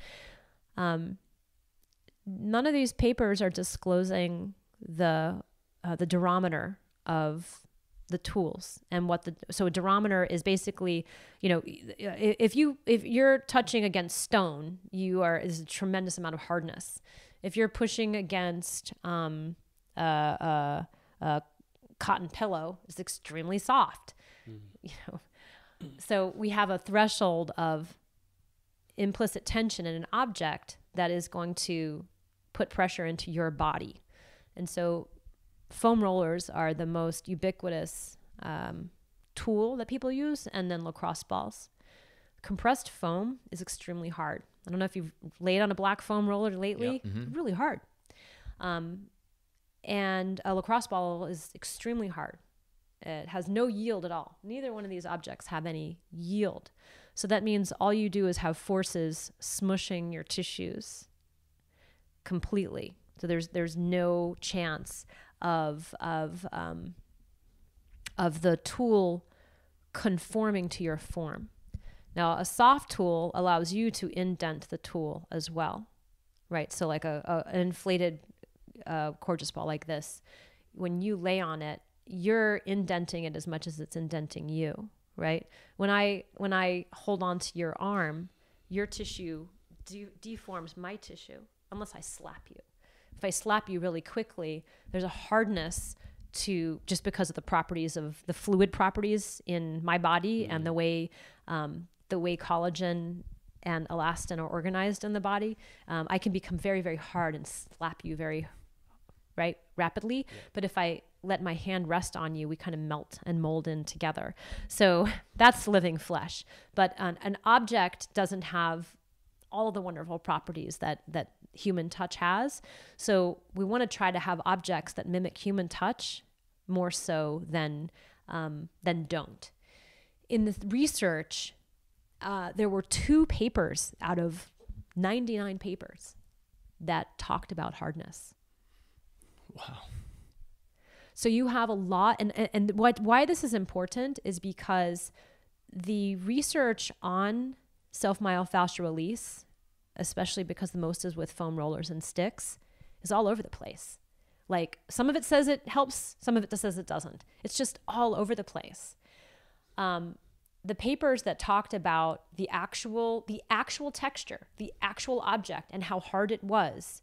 Um, none of these papers are disclosing the uh, the durometer of the tools and what the so a durometer is basically you know if you if you're touching against stone you are is a tremendous amount of hardness. If you're pushing against um a, a, a cotton pillow it's extremely soft you know. So we have a threshold of implicit tension in an object that is going to put pressure into your body and so foam rollers are the most ubiquitous um, tool that people use, and then lacrosse balls. Compressed foam is extremely hard. I don't know if you've laid on a black foam roller lately. Mhm. Really hard. Um, and a lacrosse ball is extremely hard. It has no yield at all. Neither one of these objects have any yield. So that means all you do is have forces smushing your tissues completely. So there's there's no chance of of um, of the tool conforming to your form. Now, a soft tool allows you to indent the tool as well, right? So, like a, a an inflated uh, Coregeous ball like this, when you lay on it, you're indenting it as much as it's indenting you, right? When I when I hold on to your arm, your tissue de- deforms my tissue unless I slap you. If I slap you really quickly, there's a hardness to just because of the properties of the fluid properties in my body and the way um, the way collagen and elastin are organized in the body. Um, I can become very very hard and slap you very right rapidly. But if I let my hand rest on you, we kind of melt and mold in together. So that's living flesh. But an, an object doesn't have all the wonderful properties that that human touch has. So we want to try to have objects that mimic human touch more so than um, than don't. In the research, uh, there were two papers out of 99 papers that talked about hardness. Wow. So you have a lot, and and, and what why this is important is because the research on self myofascial release, especially because the most is with foam rollers and sticks, is all over the place. Like some of it says it helps, some of it says it doesn't. It's just all over the place. Um, the papers that talked about the actual the actual texture, the actual object, and how hard it was.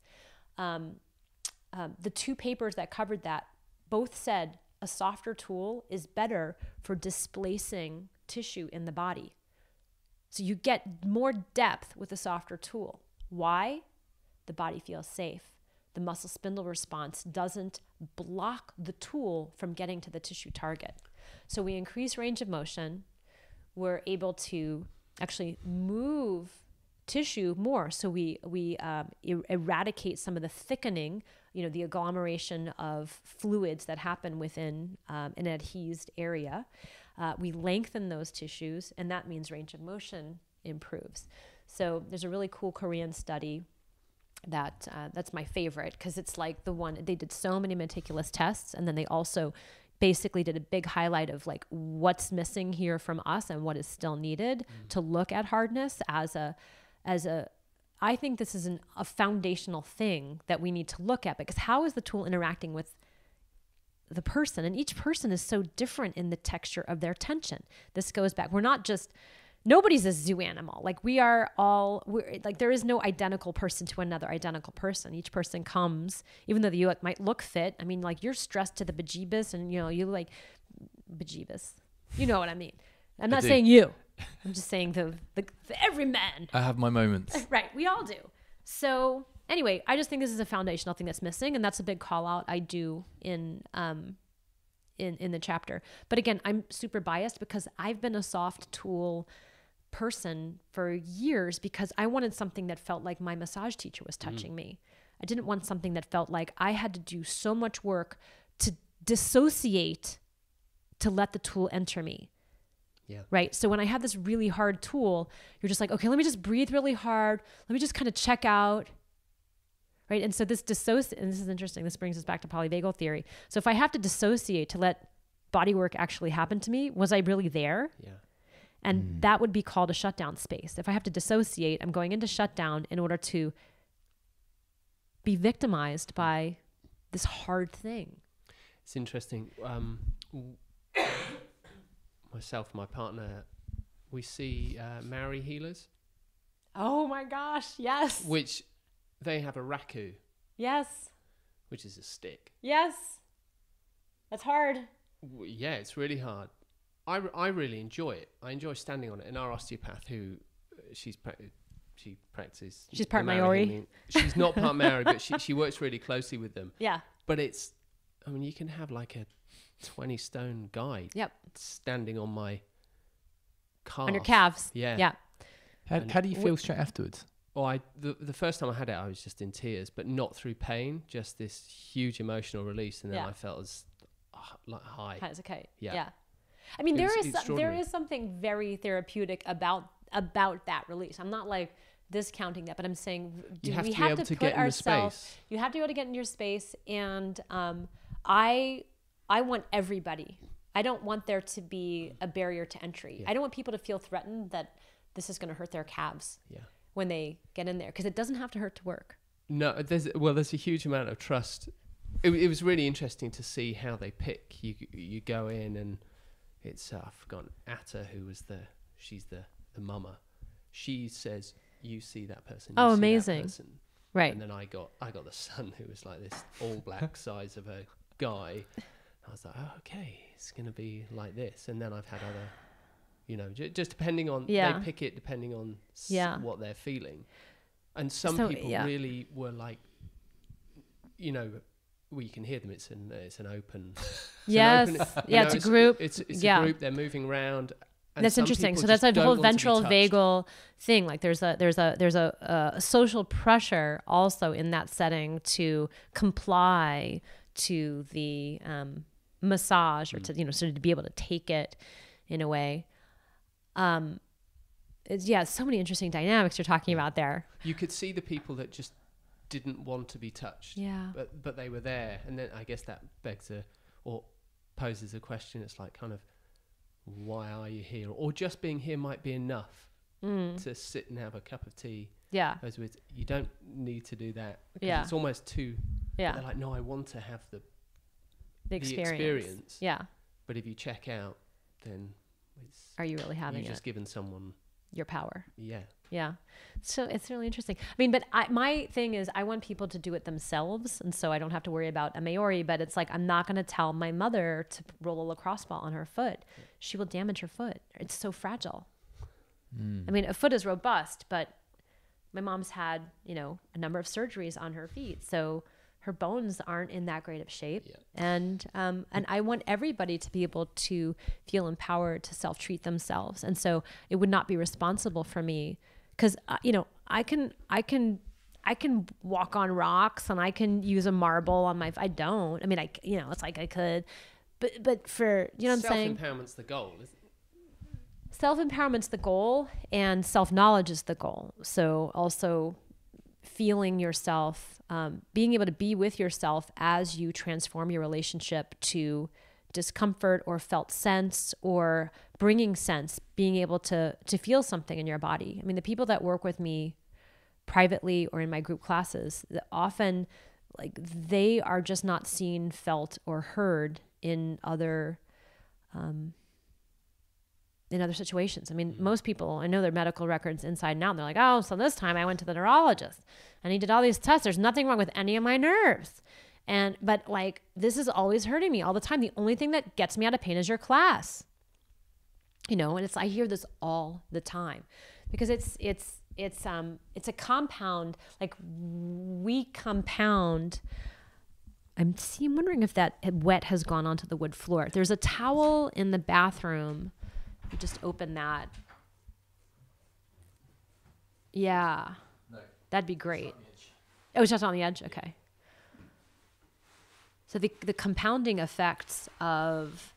Um, um, the two papers that covered that both said a softer tool is better for displacing tissue in the body. So you get more depth with a softer tool. Why? The body feels safe. The muscle spindle response doesn't block the tool from getting to the tissue target. So we increase range of motion. We're able to actually move tissue more. So we we um, er- eradicate some of the thickening, you know, the agglomeration of fluids that happen within um, an adhesed area. Uh, we lengthen those tissues, and that means range of motion improves. So there's a really cool Korean study that uh, that's my favorite because it's like the one they did so many meticulous tests, and then they also basically did a big highlight of like what's missing here from us and what is still needed to look at hardness as a as a I think this is an, a foundational thing that we need to look at because how is the tool interacting with the person? And each person is so different in the texture of their tension. This goes back. We're not just nobody's a zoo animal. Like we are all we're, like there is no identical person to another identical person. Each person comes, even though you might look fit. I mean, like you're stressed to the bejeebus, and you know you like bejeebus. You know what I mean? I'm not saying you. I'm just saying the, the, the every man. I have my moments. Right, we all do. So anyway, I just think this is a foundational thing that's missing, and that's a big call out I do in um in in the chapter. But again, I'm super biased because I've been a soft tool person for years because I wanted something that felt like my massage teacher was touching me. I didn't want something that felt like I had to do so much work to dissociate to let the tool enter me Yeah. right? So when I have this really hard tool, you're just like, okay, let me just breathe really hard. Let me just kind of check out, right? And so this dissociate, and this is interesting. This brings us back to polyvagal theory. So if I have to dissociate to let body work actually happen to me, was I really there? Yeah. And that would be called a shutdown space. If I have to dissociate, I'm going into shutdown in order to be victimized by this hard thing. It's interesting. Um, myself, my partner, we see uh, Maori healers, Oh my gosh, yes. which they have a rakau, Yes. which is a stick. Yes. That's hard. W- Yeah, it's really hard. I, r- I really enjoy it. I enjoy standing on it. And our osteopath, who uh, she's pra- she practices, She's the part Maori? healing. She's not part Maori, but she she works really closely with them. Yeah. But it's, I mean, you can have like a twenty stone guy Yep. standing on my calf. On your calves. Yeah. Yeah. How, And how do you feel straight afterwards? Well, I the, the first time I had it, I was just in tears, but not through pain, just this huge emotional release, and then Yeah. I felt as uh, like high. High as a kite. Yeah. Yeah. I mean, It there is there is something very therapeutic about about that release. I'm not like discounting that, but I'm saying do You have we to be have able to to put get in ourselves you have to be able to get in your space and um, I I want everybody. I don't want there to be a barrier to entry. I don't want people to feel threatened that this is going to hurt their calves Yeah. When they get in there because it doesn't have to hurt to work. No, there's well, there's a huge amount of trust. It, it was really interesting to see how they pick. You you go in and it's uh, I've forgotten Atta who was the she's the the mama. She says you see that person. you Oh, see that amazing. person." Right. And then I got I got the son who was like this all black size of a guy. I was like, oh, okay, it's gonna be like this. And then I've had other, you know, j- just depending on Yeah. they pick it depending on s- Yeah. what they're feeling. And some So, people yeah. really were like, you know, well, you can hear them. It's an it's an open. it's an open- yeah, know, it's a group. It's it's Yeah. a group. They're moving around. and That's interesting. So that's a whole want to be ventral vagal thing. Like there's a there's a there's a, a social pressure also in that setting to comply to the um, massage or Mm. to you know sort of to be able to take it in a way. Um, it's, yeah, so many interesting dynamics you're talking about there. You could see the people that just didn't want to be touched. Yeah. but but they were there, and then I guess that begs a or poses a question. It's like kind of why are you here, or just being here might be enough Mm. to sit and have a cup of tea. Yeah. As with you don't need to do that. Yeah. it's almost too. Yeah. They're like, no, I want to have the. The the experience. experience. Yeah. But if you check out, then it's Are you really having you're it? just giving someone. Your power. Yeah. Yeah. So it's really interesting. I mean, but I, my thing is, I want people to do it themselves. And so I don't have to worry about a Maori, but it's like, I'm not going to tell my mother to roll a lacrosse ball on her foot. She will damage her foot. It's so fragile. Hmm. I mean, a foot is robust, but my mom's had, you know, a number of surgeries on her feet. So her bones aren't in that great of shape. Yeah. And, um, and I want everybody to be able to feel empowered to self treat themselves. And so it would not be responsible for me because, uh, you know, I can, I can, I can walk on rocks and I can use a marble on my, I don't, I mean, I, you know, it's like I could, but, but for, you know what I'm saying? Self empowerment's the goal. Isn't self empowerment's the goal and self knowledge is the goal. So also feeling yourself, um, being able to be with yourself as you transform your relationship to discomfort or felt sense or bringing sense, being able to to feel something in your body. I mean, the people that work with me privately or in my group classes, often like they are just not seen, felt, or heard in other in other situations. I mean, most people, I know their medical records inside and out. And they're like, oh, so this time I went to the neurologist and he did all these tests. There's nothing wrong with any of my nerves. And, but like, this is always hurting me all the time. The only thing that gets me out of pain is your class. You know, and it's, I hear this all the time because it's, it's, it's, um, it's a compound, like we compound I'm see, I'm wondering if that wet has gone onto the wood floor. There's a towel in the bathroom. Just open that. Yeah. That'd be great. Oh, it's just on the edge? Okay. So the the compounding effects of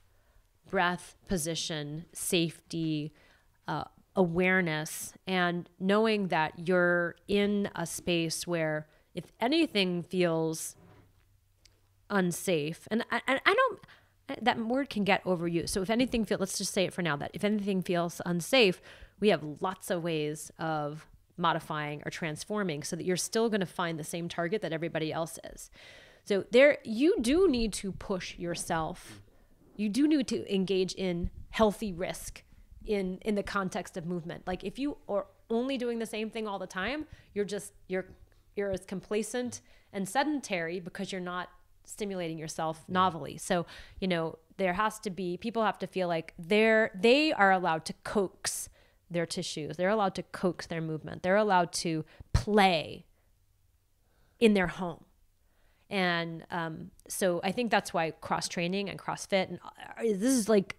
breath, position, safety, uh, awareness, and knowing that you're in a space where if anything feels unsafe and I, and I don't Eh, that word can get overused. So if anything feel let's just say it for now that if anything feels unsafe we have lots of ways of modifying or transforming so that you're still going to find the same target that everybody else is. So there you do need to push yourself. You do need to engage in healthy risk in in the context of movement. Like if you are only doing the same thing all the time you're just you're you're as complacent and sedentary because you're not stimulating yourself novelly. So you know there has to be people have to feel like they're they are allowed to coax their tissues. They're allowed to coax their movement. They're allowed to play in their home. And um, so I think that's why cross training and CrossFit and uh, this is like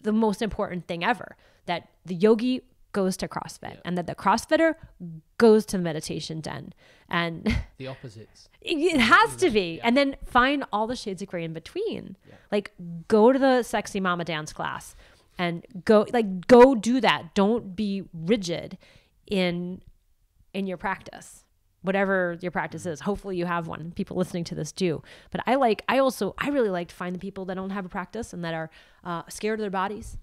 the most important thing ever that the yogi goes to CrossFit and that the CrossFitter goes to the meditation den. And the opposites? it has to be. And then find all the shades of gray in between. Like go to the sexy mama dance class and go like go do that. Don't be rigid in in your practice. Whatever your practice is. Hopefully you have one. People listening to this do. But i like i also i really like to find the people that don't have a practice and that are uh, scared of their bodies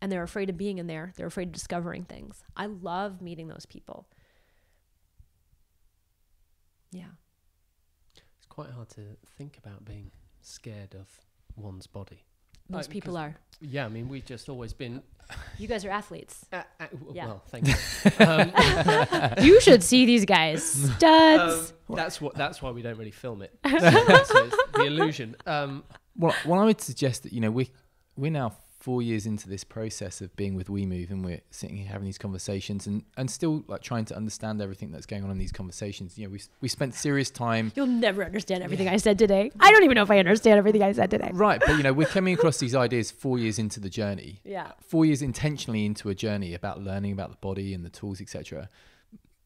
and they're afraid of being in there they're afraid of discovering things i love meeting those people yeah It's quite hard to think about being scared of one's body. most Like, people are Yeah, I mean, we've just always been. you guys are athletes Uh, uh, w- Yeah. Well, thank you. um, you should see these guys studs um, that's what. That's why we don't really film it. so it's the illusion. Um, Well, well, I would suggest that you know we we're now four years into this process of being with WeMove, and we're sitting here having these conversations, and and still like trying to understand everything that's going on in these conversations. You know, we we spent serious time. You'll never understand everything I said today. I don't even know if I understand everything I said today. Right, but you know, we're coming across these ideas four years into the journey. Yeah. Uh, four years intentionally into a journey about learning about the body and the tools, etc.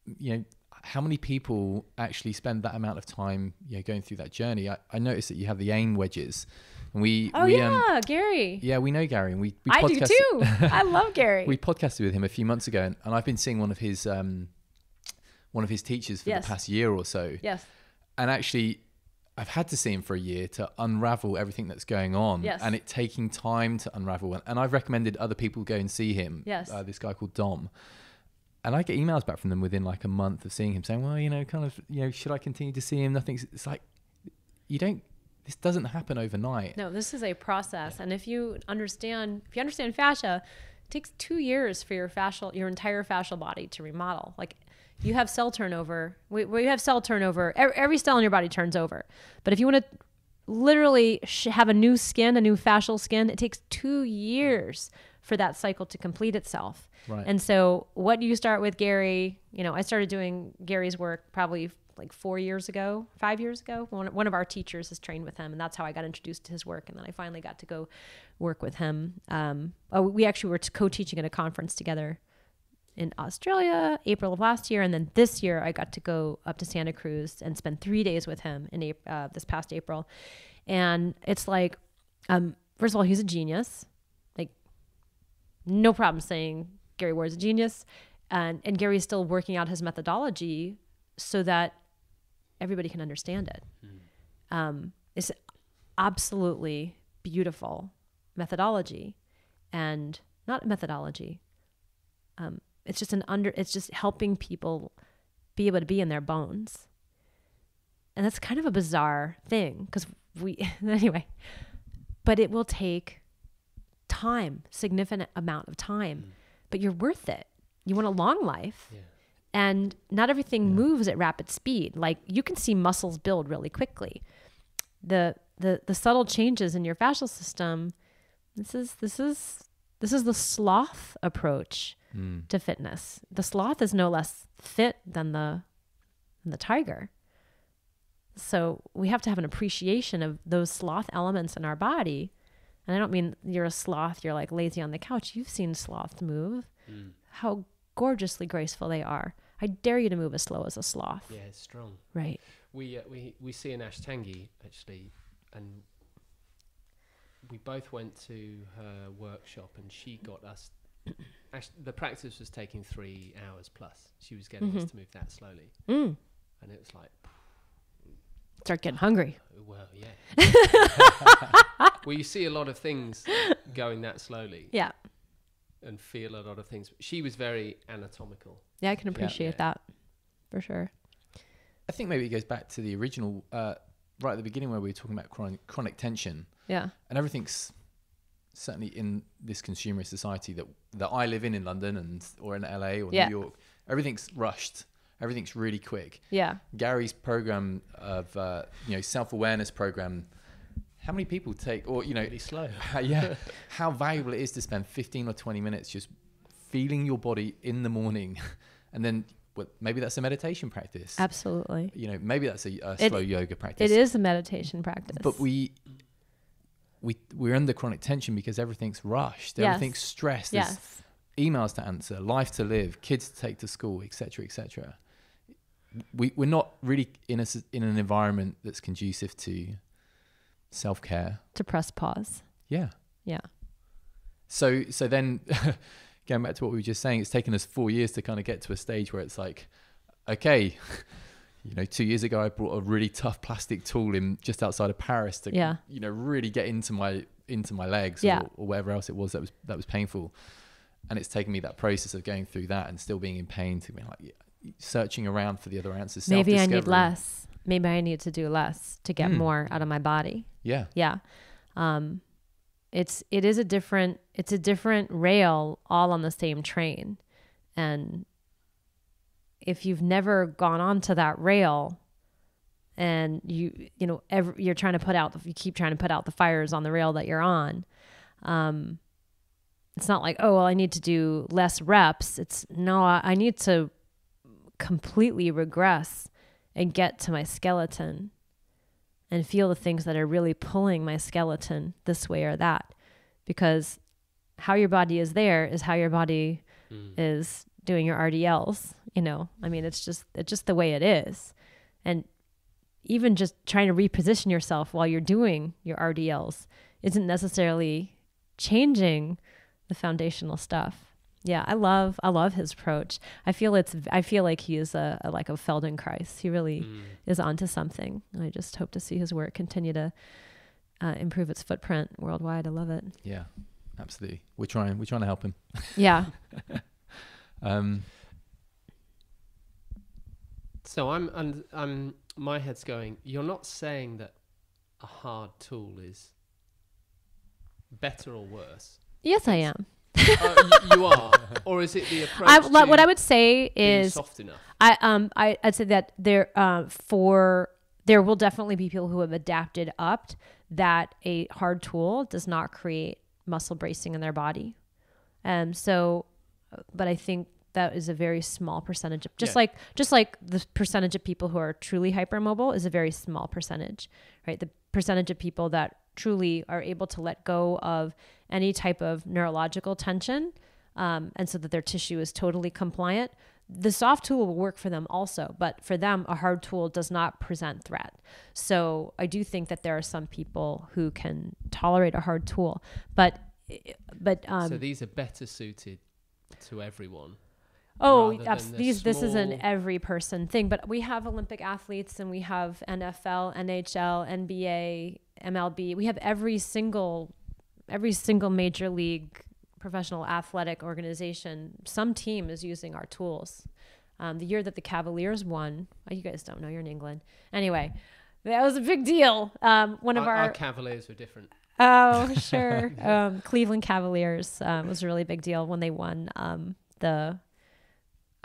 You know, how many people actually spend that amount of time, you know, going through that journey? I, I noticed that you have the AIM wedges, and we, Oh we yeah, Gary. yeah, we know Gary, and we, we I do too. I love Gary. we podcasted with him a few months ago, and, and I've been seeing one of his um, one of his teachers for Yes. the past year or so, yes. and actually, I've had to see him for a year to unravel everything that's going on, Yes. and it taking time to unravel. And, and I've recommended other people go and see him. Yes. uh, this guy called Dom. And I get emails back from them within like a month of seeing him, saying, "Well, you know, kind of, you know, should I continue to see him?" Nothing's. It's like you don't. This doesn't happen overnight. No, this is a process, and if you understand, if you understand fascia, it takes two years for your fascial, your entire fascial body to remodel. Like you have cell turnover. We, we have cell turnover. Every, every cell in your body turns over. But if you want to literally sh- have a new skin, a new fascial skin, it takes two years for that cycle to complete itself. Right. And so, what do you start with Gary, you know, I started doing Gary's work probably like four years ago, five years ago. One, one of our teachers has trained with him, and that's how I got introduced to his work. And then I finally got to go work with him. Um, oh, we actually were co teaching at a conference together in Australia, April of last year, and then this year I got to go up to Santa Cruz and spend three days with him in uh, this past April, and it's like, um, first of all, he's a genius, like no problem saying Gary Ward's a genius, and and Gary's still working out his methodology so that everybody can understand it. Um, it's absolutely beautiful methodology, and not methodology. Um, it's just an under. It's just helping people be able to be in their bones, and that's kind of a bizarre thing because we anyway. But it will take time, significant amount of time, but you're worth it. You want a long life. Yeah. And not everything moves at rapid speed. Like you can see muscles build really quickly. The the the subtle changes in your fascial system. This is this is this is the sloth approach Mm. to fitness. The sloth is no less fit than the than the tiger. So we have to have an appreciation of those sloth elements in our body. And I don't mean you're a sloth, you're like lazy on the couch. You've seen sloths move. Mm. How gorgeously graceful they are. I dare you to move as slow as a sloth. Yeah, it's strong. Right. We uh, we we see an Ashtangi actually, and we both went to her workshop, and she got us. Ash, the practice was taking three hours plus. She was getting us Mhm. to move that slowly, Mm. and it was like, Start getting hungry. well, yeah. well, you see a lot of things going that slowly, Yeah. and feel a lot of things. She was very anatomical. Yeah, I can appreciate Yeah. that for sure. I think maybe it goes back to the original, uh, right at the beginning where we were talking about chronic, chronic tension, Yeah. and everything's certainly in this consumerist society that that I live in in London and or in LA or Yeah. New York. Everything's rushed. Everything's really quick. Yeah. Gary's program of uh, you know self awareness program. How many people take or you know Really slow. yeah how valuable it is to spend 15 or 20 minutes just feeling your body in the morning and then well, maybe that's a meditation practice Absolutely. you know maybe that's a, a It- slow yoga practice It is a meditation practice. but we we we're under chronic tension because everything's rushed Yes. everything's stressed there's Yes. emails to answer life to live kids to take to school etc etc we we're not really in a in an environment that's conducive to self-care To press pause. yeah Yeah. So so then going back to what we were just saying, it's taken us four years to kind of get to a stage where it's like, okay, you know, two years ago I brought a really tough plastic tool in just outside of Paris to Yeah. you know really get into my into my legs Yeah. or, or wherever else it was that was that was painful. And it's taken me that process of going through that and still being in pain to be like searching around for the other answers. Maybe I need less. Maybe I need to do less to get Mm. more out of my body. Yeah. Yeah. Um it's it is a different it's a different rail all on the same train. And if you've never gone onto that rail and you you know every, you're trying to put out you keep trying to put out the fires on the rail that you're on um it's not like oh well i need to do less reps it's no i, I need to completely regress and get to my skeleton and feel the things that are really pulling my skeleton this way or that because how your body is there is how your body Mm. is doing your RDLs, you know. I mean, it's just it's just the way it is. And even just trying to reposition yourself while you're doing your RDLs isn't necessarily changing the foundational stuff. Yeah, I love I love his approach. I feel it's I feel like he is a, a like a Feldenkrais. He really Mm. is onto something. I just hope to see his work continue to uh, improve its footprint worldwide. I love it. Yeah. Absolutely. We're trying we're trying to help him. Yeah. Um So I'm, and um, my head's going. You're not saying that a hard tool is better or worse. yes, I am. Uh, you are, or is it the approach? I, to what I would say is soft enough. I um I I'd say that there uh, for there will definitely be people who have adapted up that a hard tool does not create muscle bracing in their body. Um so but I think that is a very small percentage of just Yeah. like just like the percentage of people who are truly hypermobile is a very small percentage, right? The percentage of people that truly are able to let go of any type of neurological tension um, and so that their tissue is totally compliant the soft tool will work for them also but for them a hard tool does not present threat so i do think that there are some people who can tolerate a hard tool but but um, so these are better suited to everyone. Oh, rather abs- the these this is an every person thing, but we have Olympic athletes and we have NFL, NHL, NBA, MLB. We have every single every single major league professional athletic organization. Some team is using our tools. Um, the year that the Cavaliers won, oh, you guys don't know, you're in England. Anyway, that was a big deal. Um, one of our, our, our Cavaliers were different. Oh, sure. um, Cleveland Cavaliers um, was a really big deal when they won um, the.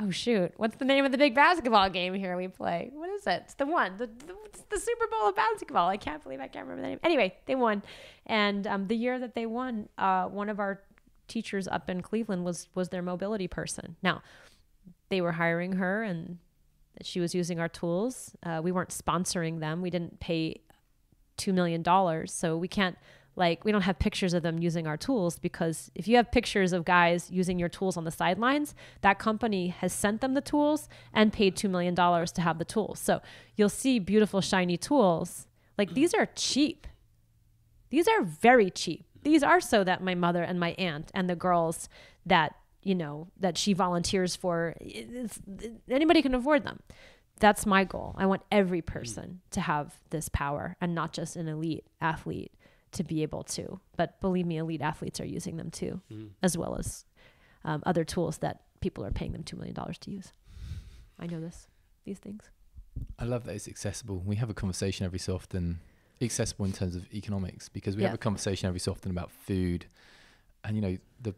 Oh shoot! What's the name of the big basketball game here we play? What is it? It's the one, the the, the Super Bowl of basketball. I can't believe I can't remember the name. Anyway, they won, and um, the year that they won, uh, one of our teachers up in Cleveland was was their mobility person. Now, they were hiring her, and she was using our tools. Uh, we weren't sponsoring them. We didn't pay two million dollars, so we can't like we don't have pictures of them using our tools because if you have pictures of guys using your tools on the sidelines, that company has sent them the tools and paid two million dollars to have the tools. So you'll see beautiful shiny tools. Like these are cheap. These are very cheap. These are so that my mother and my aunt and the girls that you know that she volunteers for it's, anybody can afford them that's my goal i want every person to have this power and not just an elite athlete to be able to but believe me elite athletes are using them too Mm. as well as um, other tools that people are paying them $2 million to use i know this these things I love that it's accessible. We have a conversation every so often, accessible in terms of economics, because we Yeah. have a conversation every so often about food, and you know the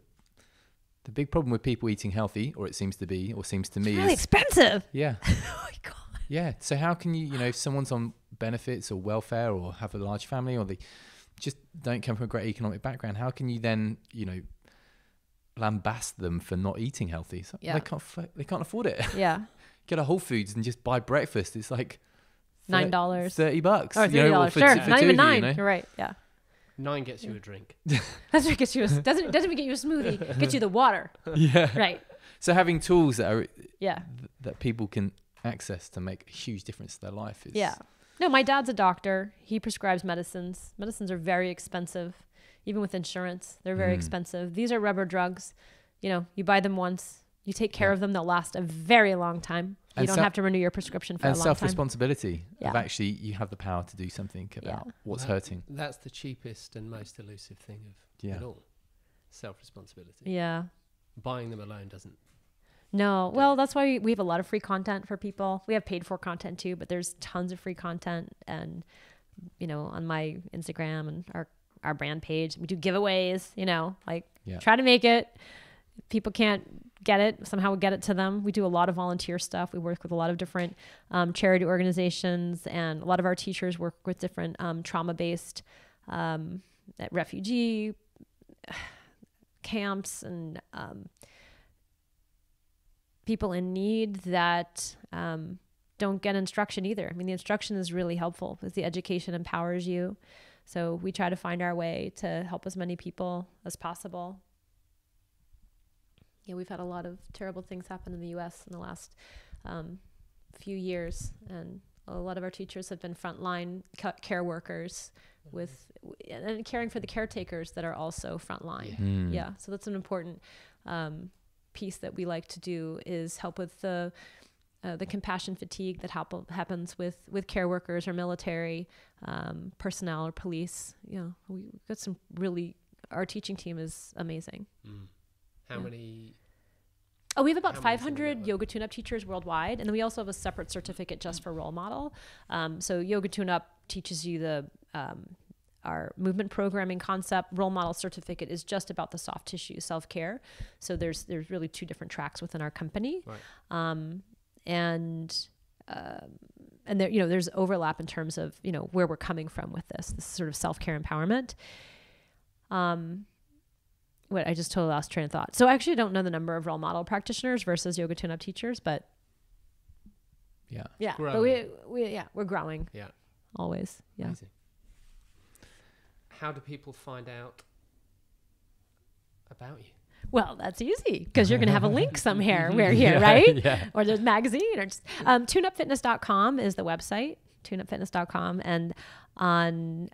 the big problem with people eating healthy, or it seems to be, or seems to me, it's really is expensive yeah, oh my god yeah. So how can you, you know, if someone's on benefits or welfare, or have a large family, or they just don't come from a great economic background, how can you then, you know, lambast them for not eating healthy? So Yeah. they can't, they can't afford it. yeah Go to Whole Foods and just buy breakfast. It's like nine dollars thirty bucks. or you thirty know, or dollars for sure t- for not two even of you, nine you know? you're right yeah Nine gets you a drink. that's what gets you a, doesn't doesn't even get you a smoothie gets you the water yeah. right So having tools that are yeah th- that people can access to make a huge difference to their life is Yeah. No, my dad's a doctor. He prescribes medicines. Medicines are very expensive. even with insurance, they're very Mm. expensive. These are rubber drugs. You know, you buy them once, you take care Yeah. of them, they'll last a very long time. You And don't so- have to renew your prescription for and a long self time. responsibility of actually you have the power to do something about what's That- hurting. That's the cheapest and most elusive thing of Yeah. it all. Self responsibility. Yeah. Buying them alone doesn't. No, well, that's why we have a lot of free content for people. We have paid for content too, but there's tons of free content, and you know, on my Instagram and our our brand page, we do giveaways. You know, like Yeah. try to make it. People can't get it somehow. We get it to them. We do a lot of volunteer stuff. We work with a lot of different um, charity organizations, and a lot of our teachers work with different um, trauma based um, refugee camps and um, people in need that um, don't get instruction either. I mean, the instruction is really helpful because the education empowers you. So we try to find our way to help as many people as possible. Yeah, we've had a lot of terrible things happen in the U.S. in the last um, few years, and a lot of our teachers have been frontline ca- care workers with and caring for the caretakers that are also frontline. Mm. Yeah, so that's an important um, piece that we like to do is help with the uh, the compassion fatigue that hap- happens with with care workers or military um, personnel or police. You know, we- we've got some really our teaching team is amazing. Mm. How Yeah. many? Oh, we have about How many's in the 500 yoga tune-up teachers worldwide, and then we also have a separate certificate just for Roll Model. Um, so yoga tune-up teaches you the um, our movement programming concept. Roll Model certificate is just about the soft tissue self-care. So there's there's really two different tracks within our company, Right. um, and um, and there you know there's overlap in terms of you know where we're coming from with this this sort of self-care empowerment. Um, what I just totally lost train of thought. So I actually don't know the number of Roll Model practitioners versus yoga tune-up teachers, but Yeah. yeah, but we, we yeah we're growing Yeah. always. Yeah. Amazing. How do people find out about you? Well, that's easy because you're going to have a link somewhere where here, right? Yeah. Or there's magazine or just um, tuneupfitness.com is the website, tuneupfitness.com. And on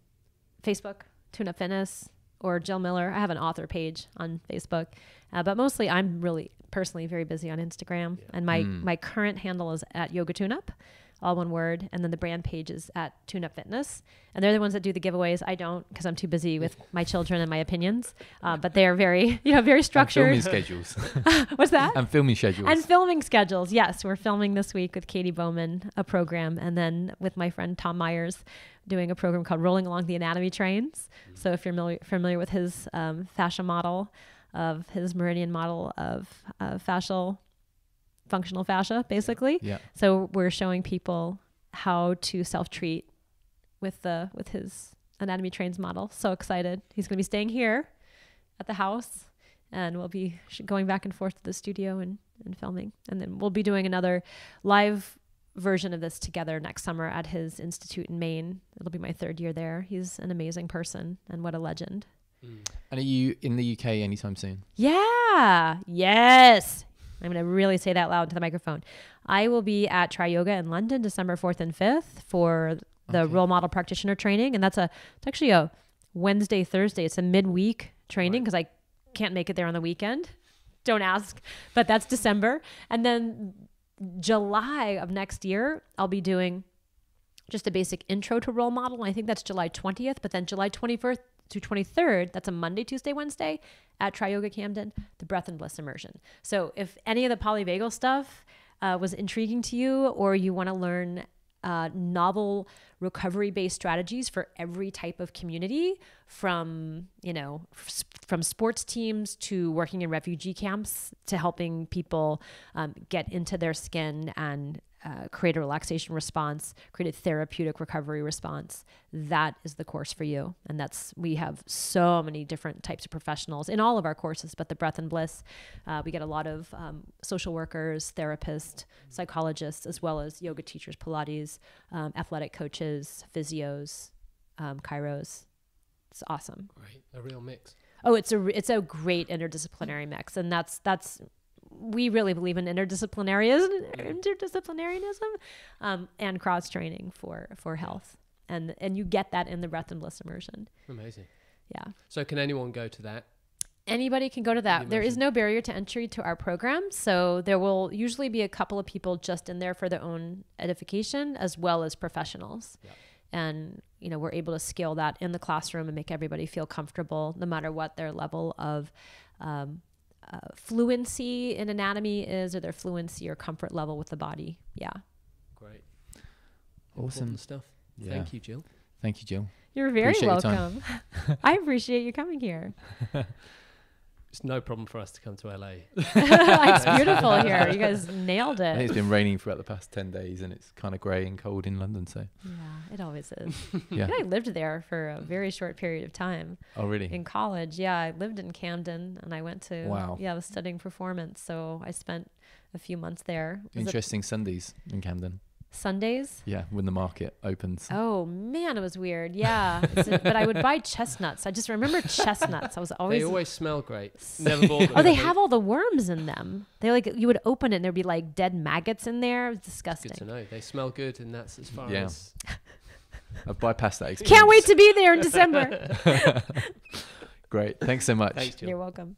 Facebook, Tune Up Fitness or Jill Miller. I have an author page on Facebook, uh, but mostly I'm really personally very busy on Instagram. Yeah. And my, Mm. my current handle is at Yoga Tune Up, all one word. And then the brand page is at Tune Up Fitness. And they're the ones that do the giveaways. I don't because I'm too busy with my children and my opinions. Uh, but they are very, you know, very And filming structured. schedules. What's that? and filming schedules. And filming schedules. Yes, we're filming this week with Katy Bowman, a program, and then with my friend Tom Myers, doing a program called Rolling Along the Anatomy Trains. So if you're familiar, familiar with his um, fascia model, of his meridian model of uh, fascial, functional fascia, basically. yeah. So we're showing people how to self-treat with the with his anatomy trains model. So excited! He's going to be staying here at the house, and we'll be sh- going back and forth to the studio and and filming. And then we'll be doing another live version of this together next summer at his institute in Maine. It'll be my third year there. He's an amazing person, and what a legend. Mm. And are you in the UK anytime soon? Yeah. Yes. I'm going to really say that loud to the microphone. I will be at Tri Yoga in London December 4th and 5th for the Okay. Roll Model practitioner training. And that's a, it's actually a Wednesday, Thursday. It's a midweek training Right. because I can't make it there on the weekend. Don't ask. But that's December. And then July of next year, I'll be doing just a basic intro to Roll Model. I think that's July 20th. But then July 21st to 23rd, that's a Monday, Tuesday, Wednesday at Tri Yoga Camden, the Breath and Bliss immersion. So if any of the polyvagal stuff uh, was intriguing to you, or you want to learn uh, novel recovery based strategies for every type of community from you know from sports teams to working in refugee camps to helping people um, get into their skin and uh, create a relaxation response create a therapeutic recovery response. That is the course for you. And that's we have so many different types of professionals in all of our courses but the breath and bliss uh, we get a lot of um, social workers therapists psychologists as well as yoga teachers pilates um, athletic coaches physios um, chiros it's awesome. Great. A real mix. oh it's a it's a great interdisciplinary mix. And that's that's we really believe in interdisciplinarianism, interdisciplinarianism um, and cross training for for health and and you get that in the breath and bliss immersion Amazing. Yeah. So can anyone go to that? Anybody can go to that. There is no barrier to entry to our program. So there will usually be a couple of people just in there for their own edification as well as professionals. Yeah. And, you know, we're able to scale that in the classroom and make everybody feel comfortable no matter what their level of um, uh, fluency in anatomy is or their fluency or comfort level with the body. Yeah. Great. Awesome. Important stuff. Yeah. Thank you, Jill. Thank you, Jill. You're very Appreciate your welcome. I appreciate you coming here. It's no problem for us to come to LA. it's beautiful here. You guys nailed it. it's been raining throughout the past 10 days and it's kind of grey and cold in London. So, Yeah, it always is. yeah. I lived there for a very short period of time Oh, really? in college. Yeah, I lived in Camden and I went to, Wow. yeah, I was studying performance. So I spent a few months there. Was it Interesting Sundays in Camden. Sundays? Yeah, when the market opens. Oh man, it was weird. Yeah, but I would buy chestnuts. I just remember chestnuts. I was always. they always smell great. Never bought them. Oh, they have all the worms in them. They like you would open it and there'd be like dead maggots in there. It was disgusting. Good to know. They smell good, and that's as far Yeah. as. I've bypassed that experience. Can't wait to be there in December. Great. Thanks so much. Thanks, Jill. You're welcome.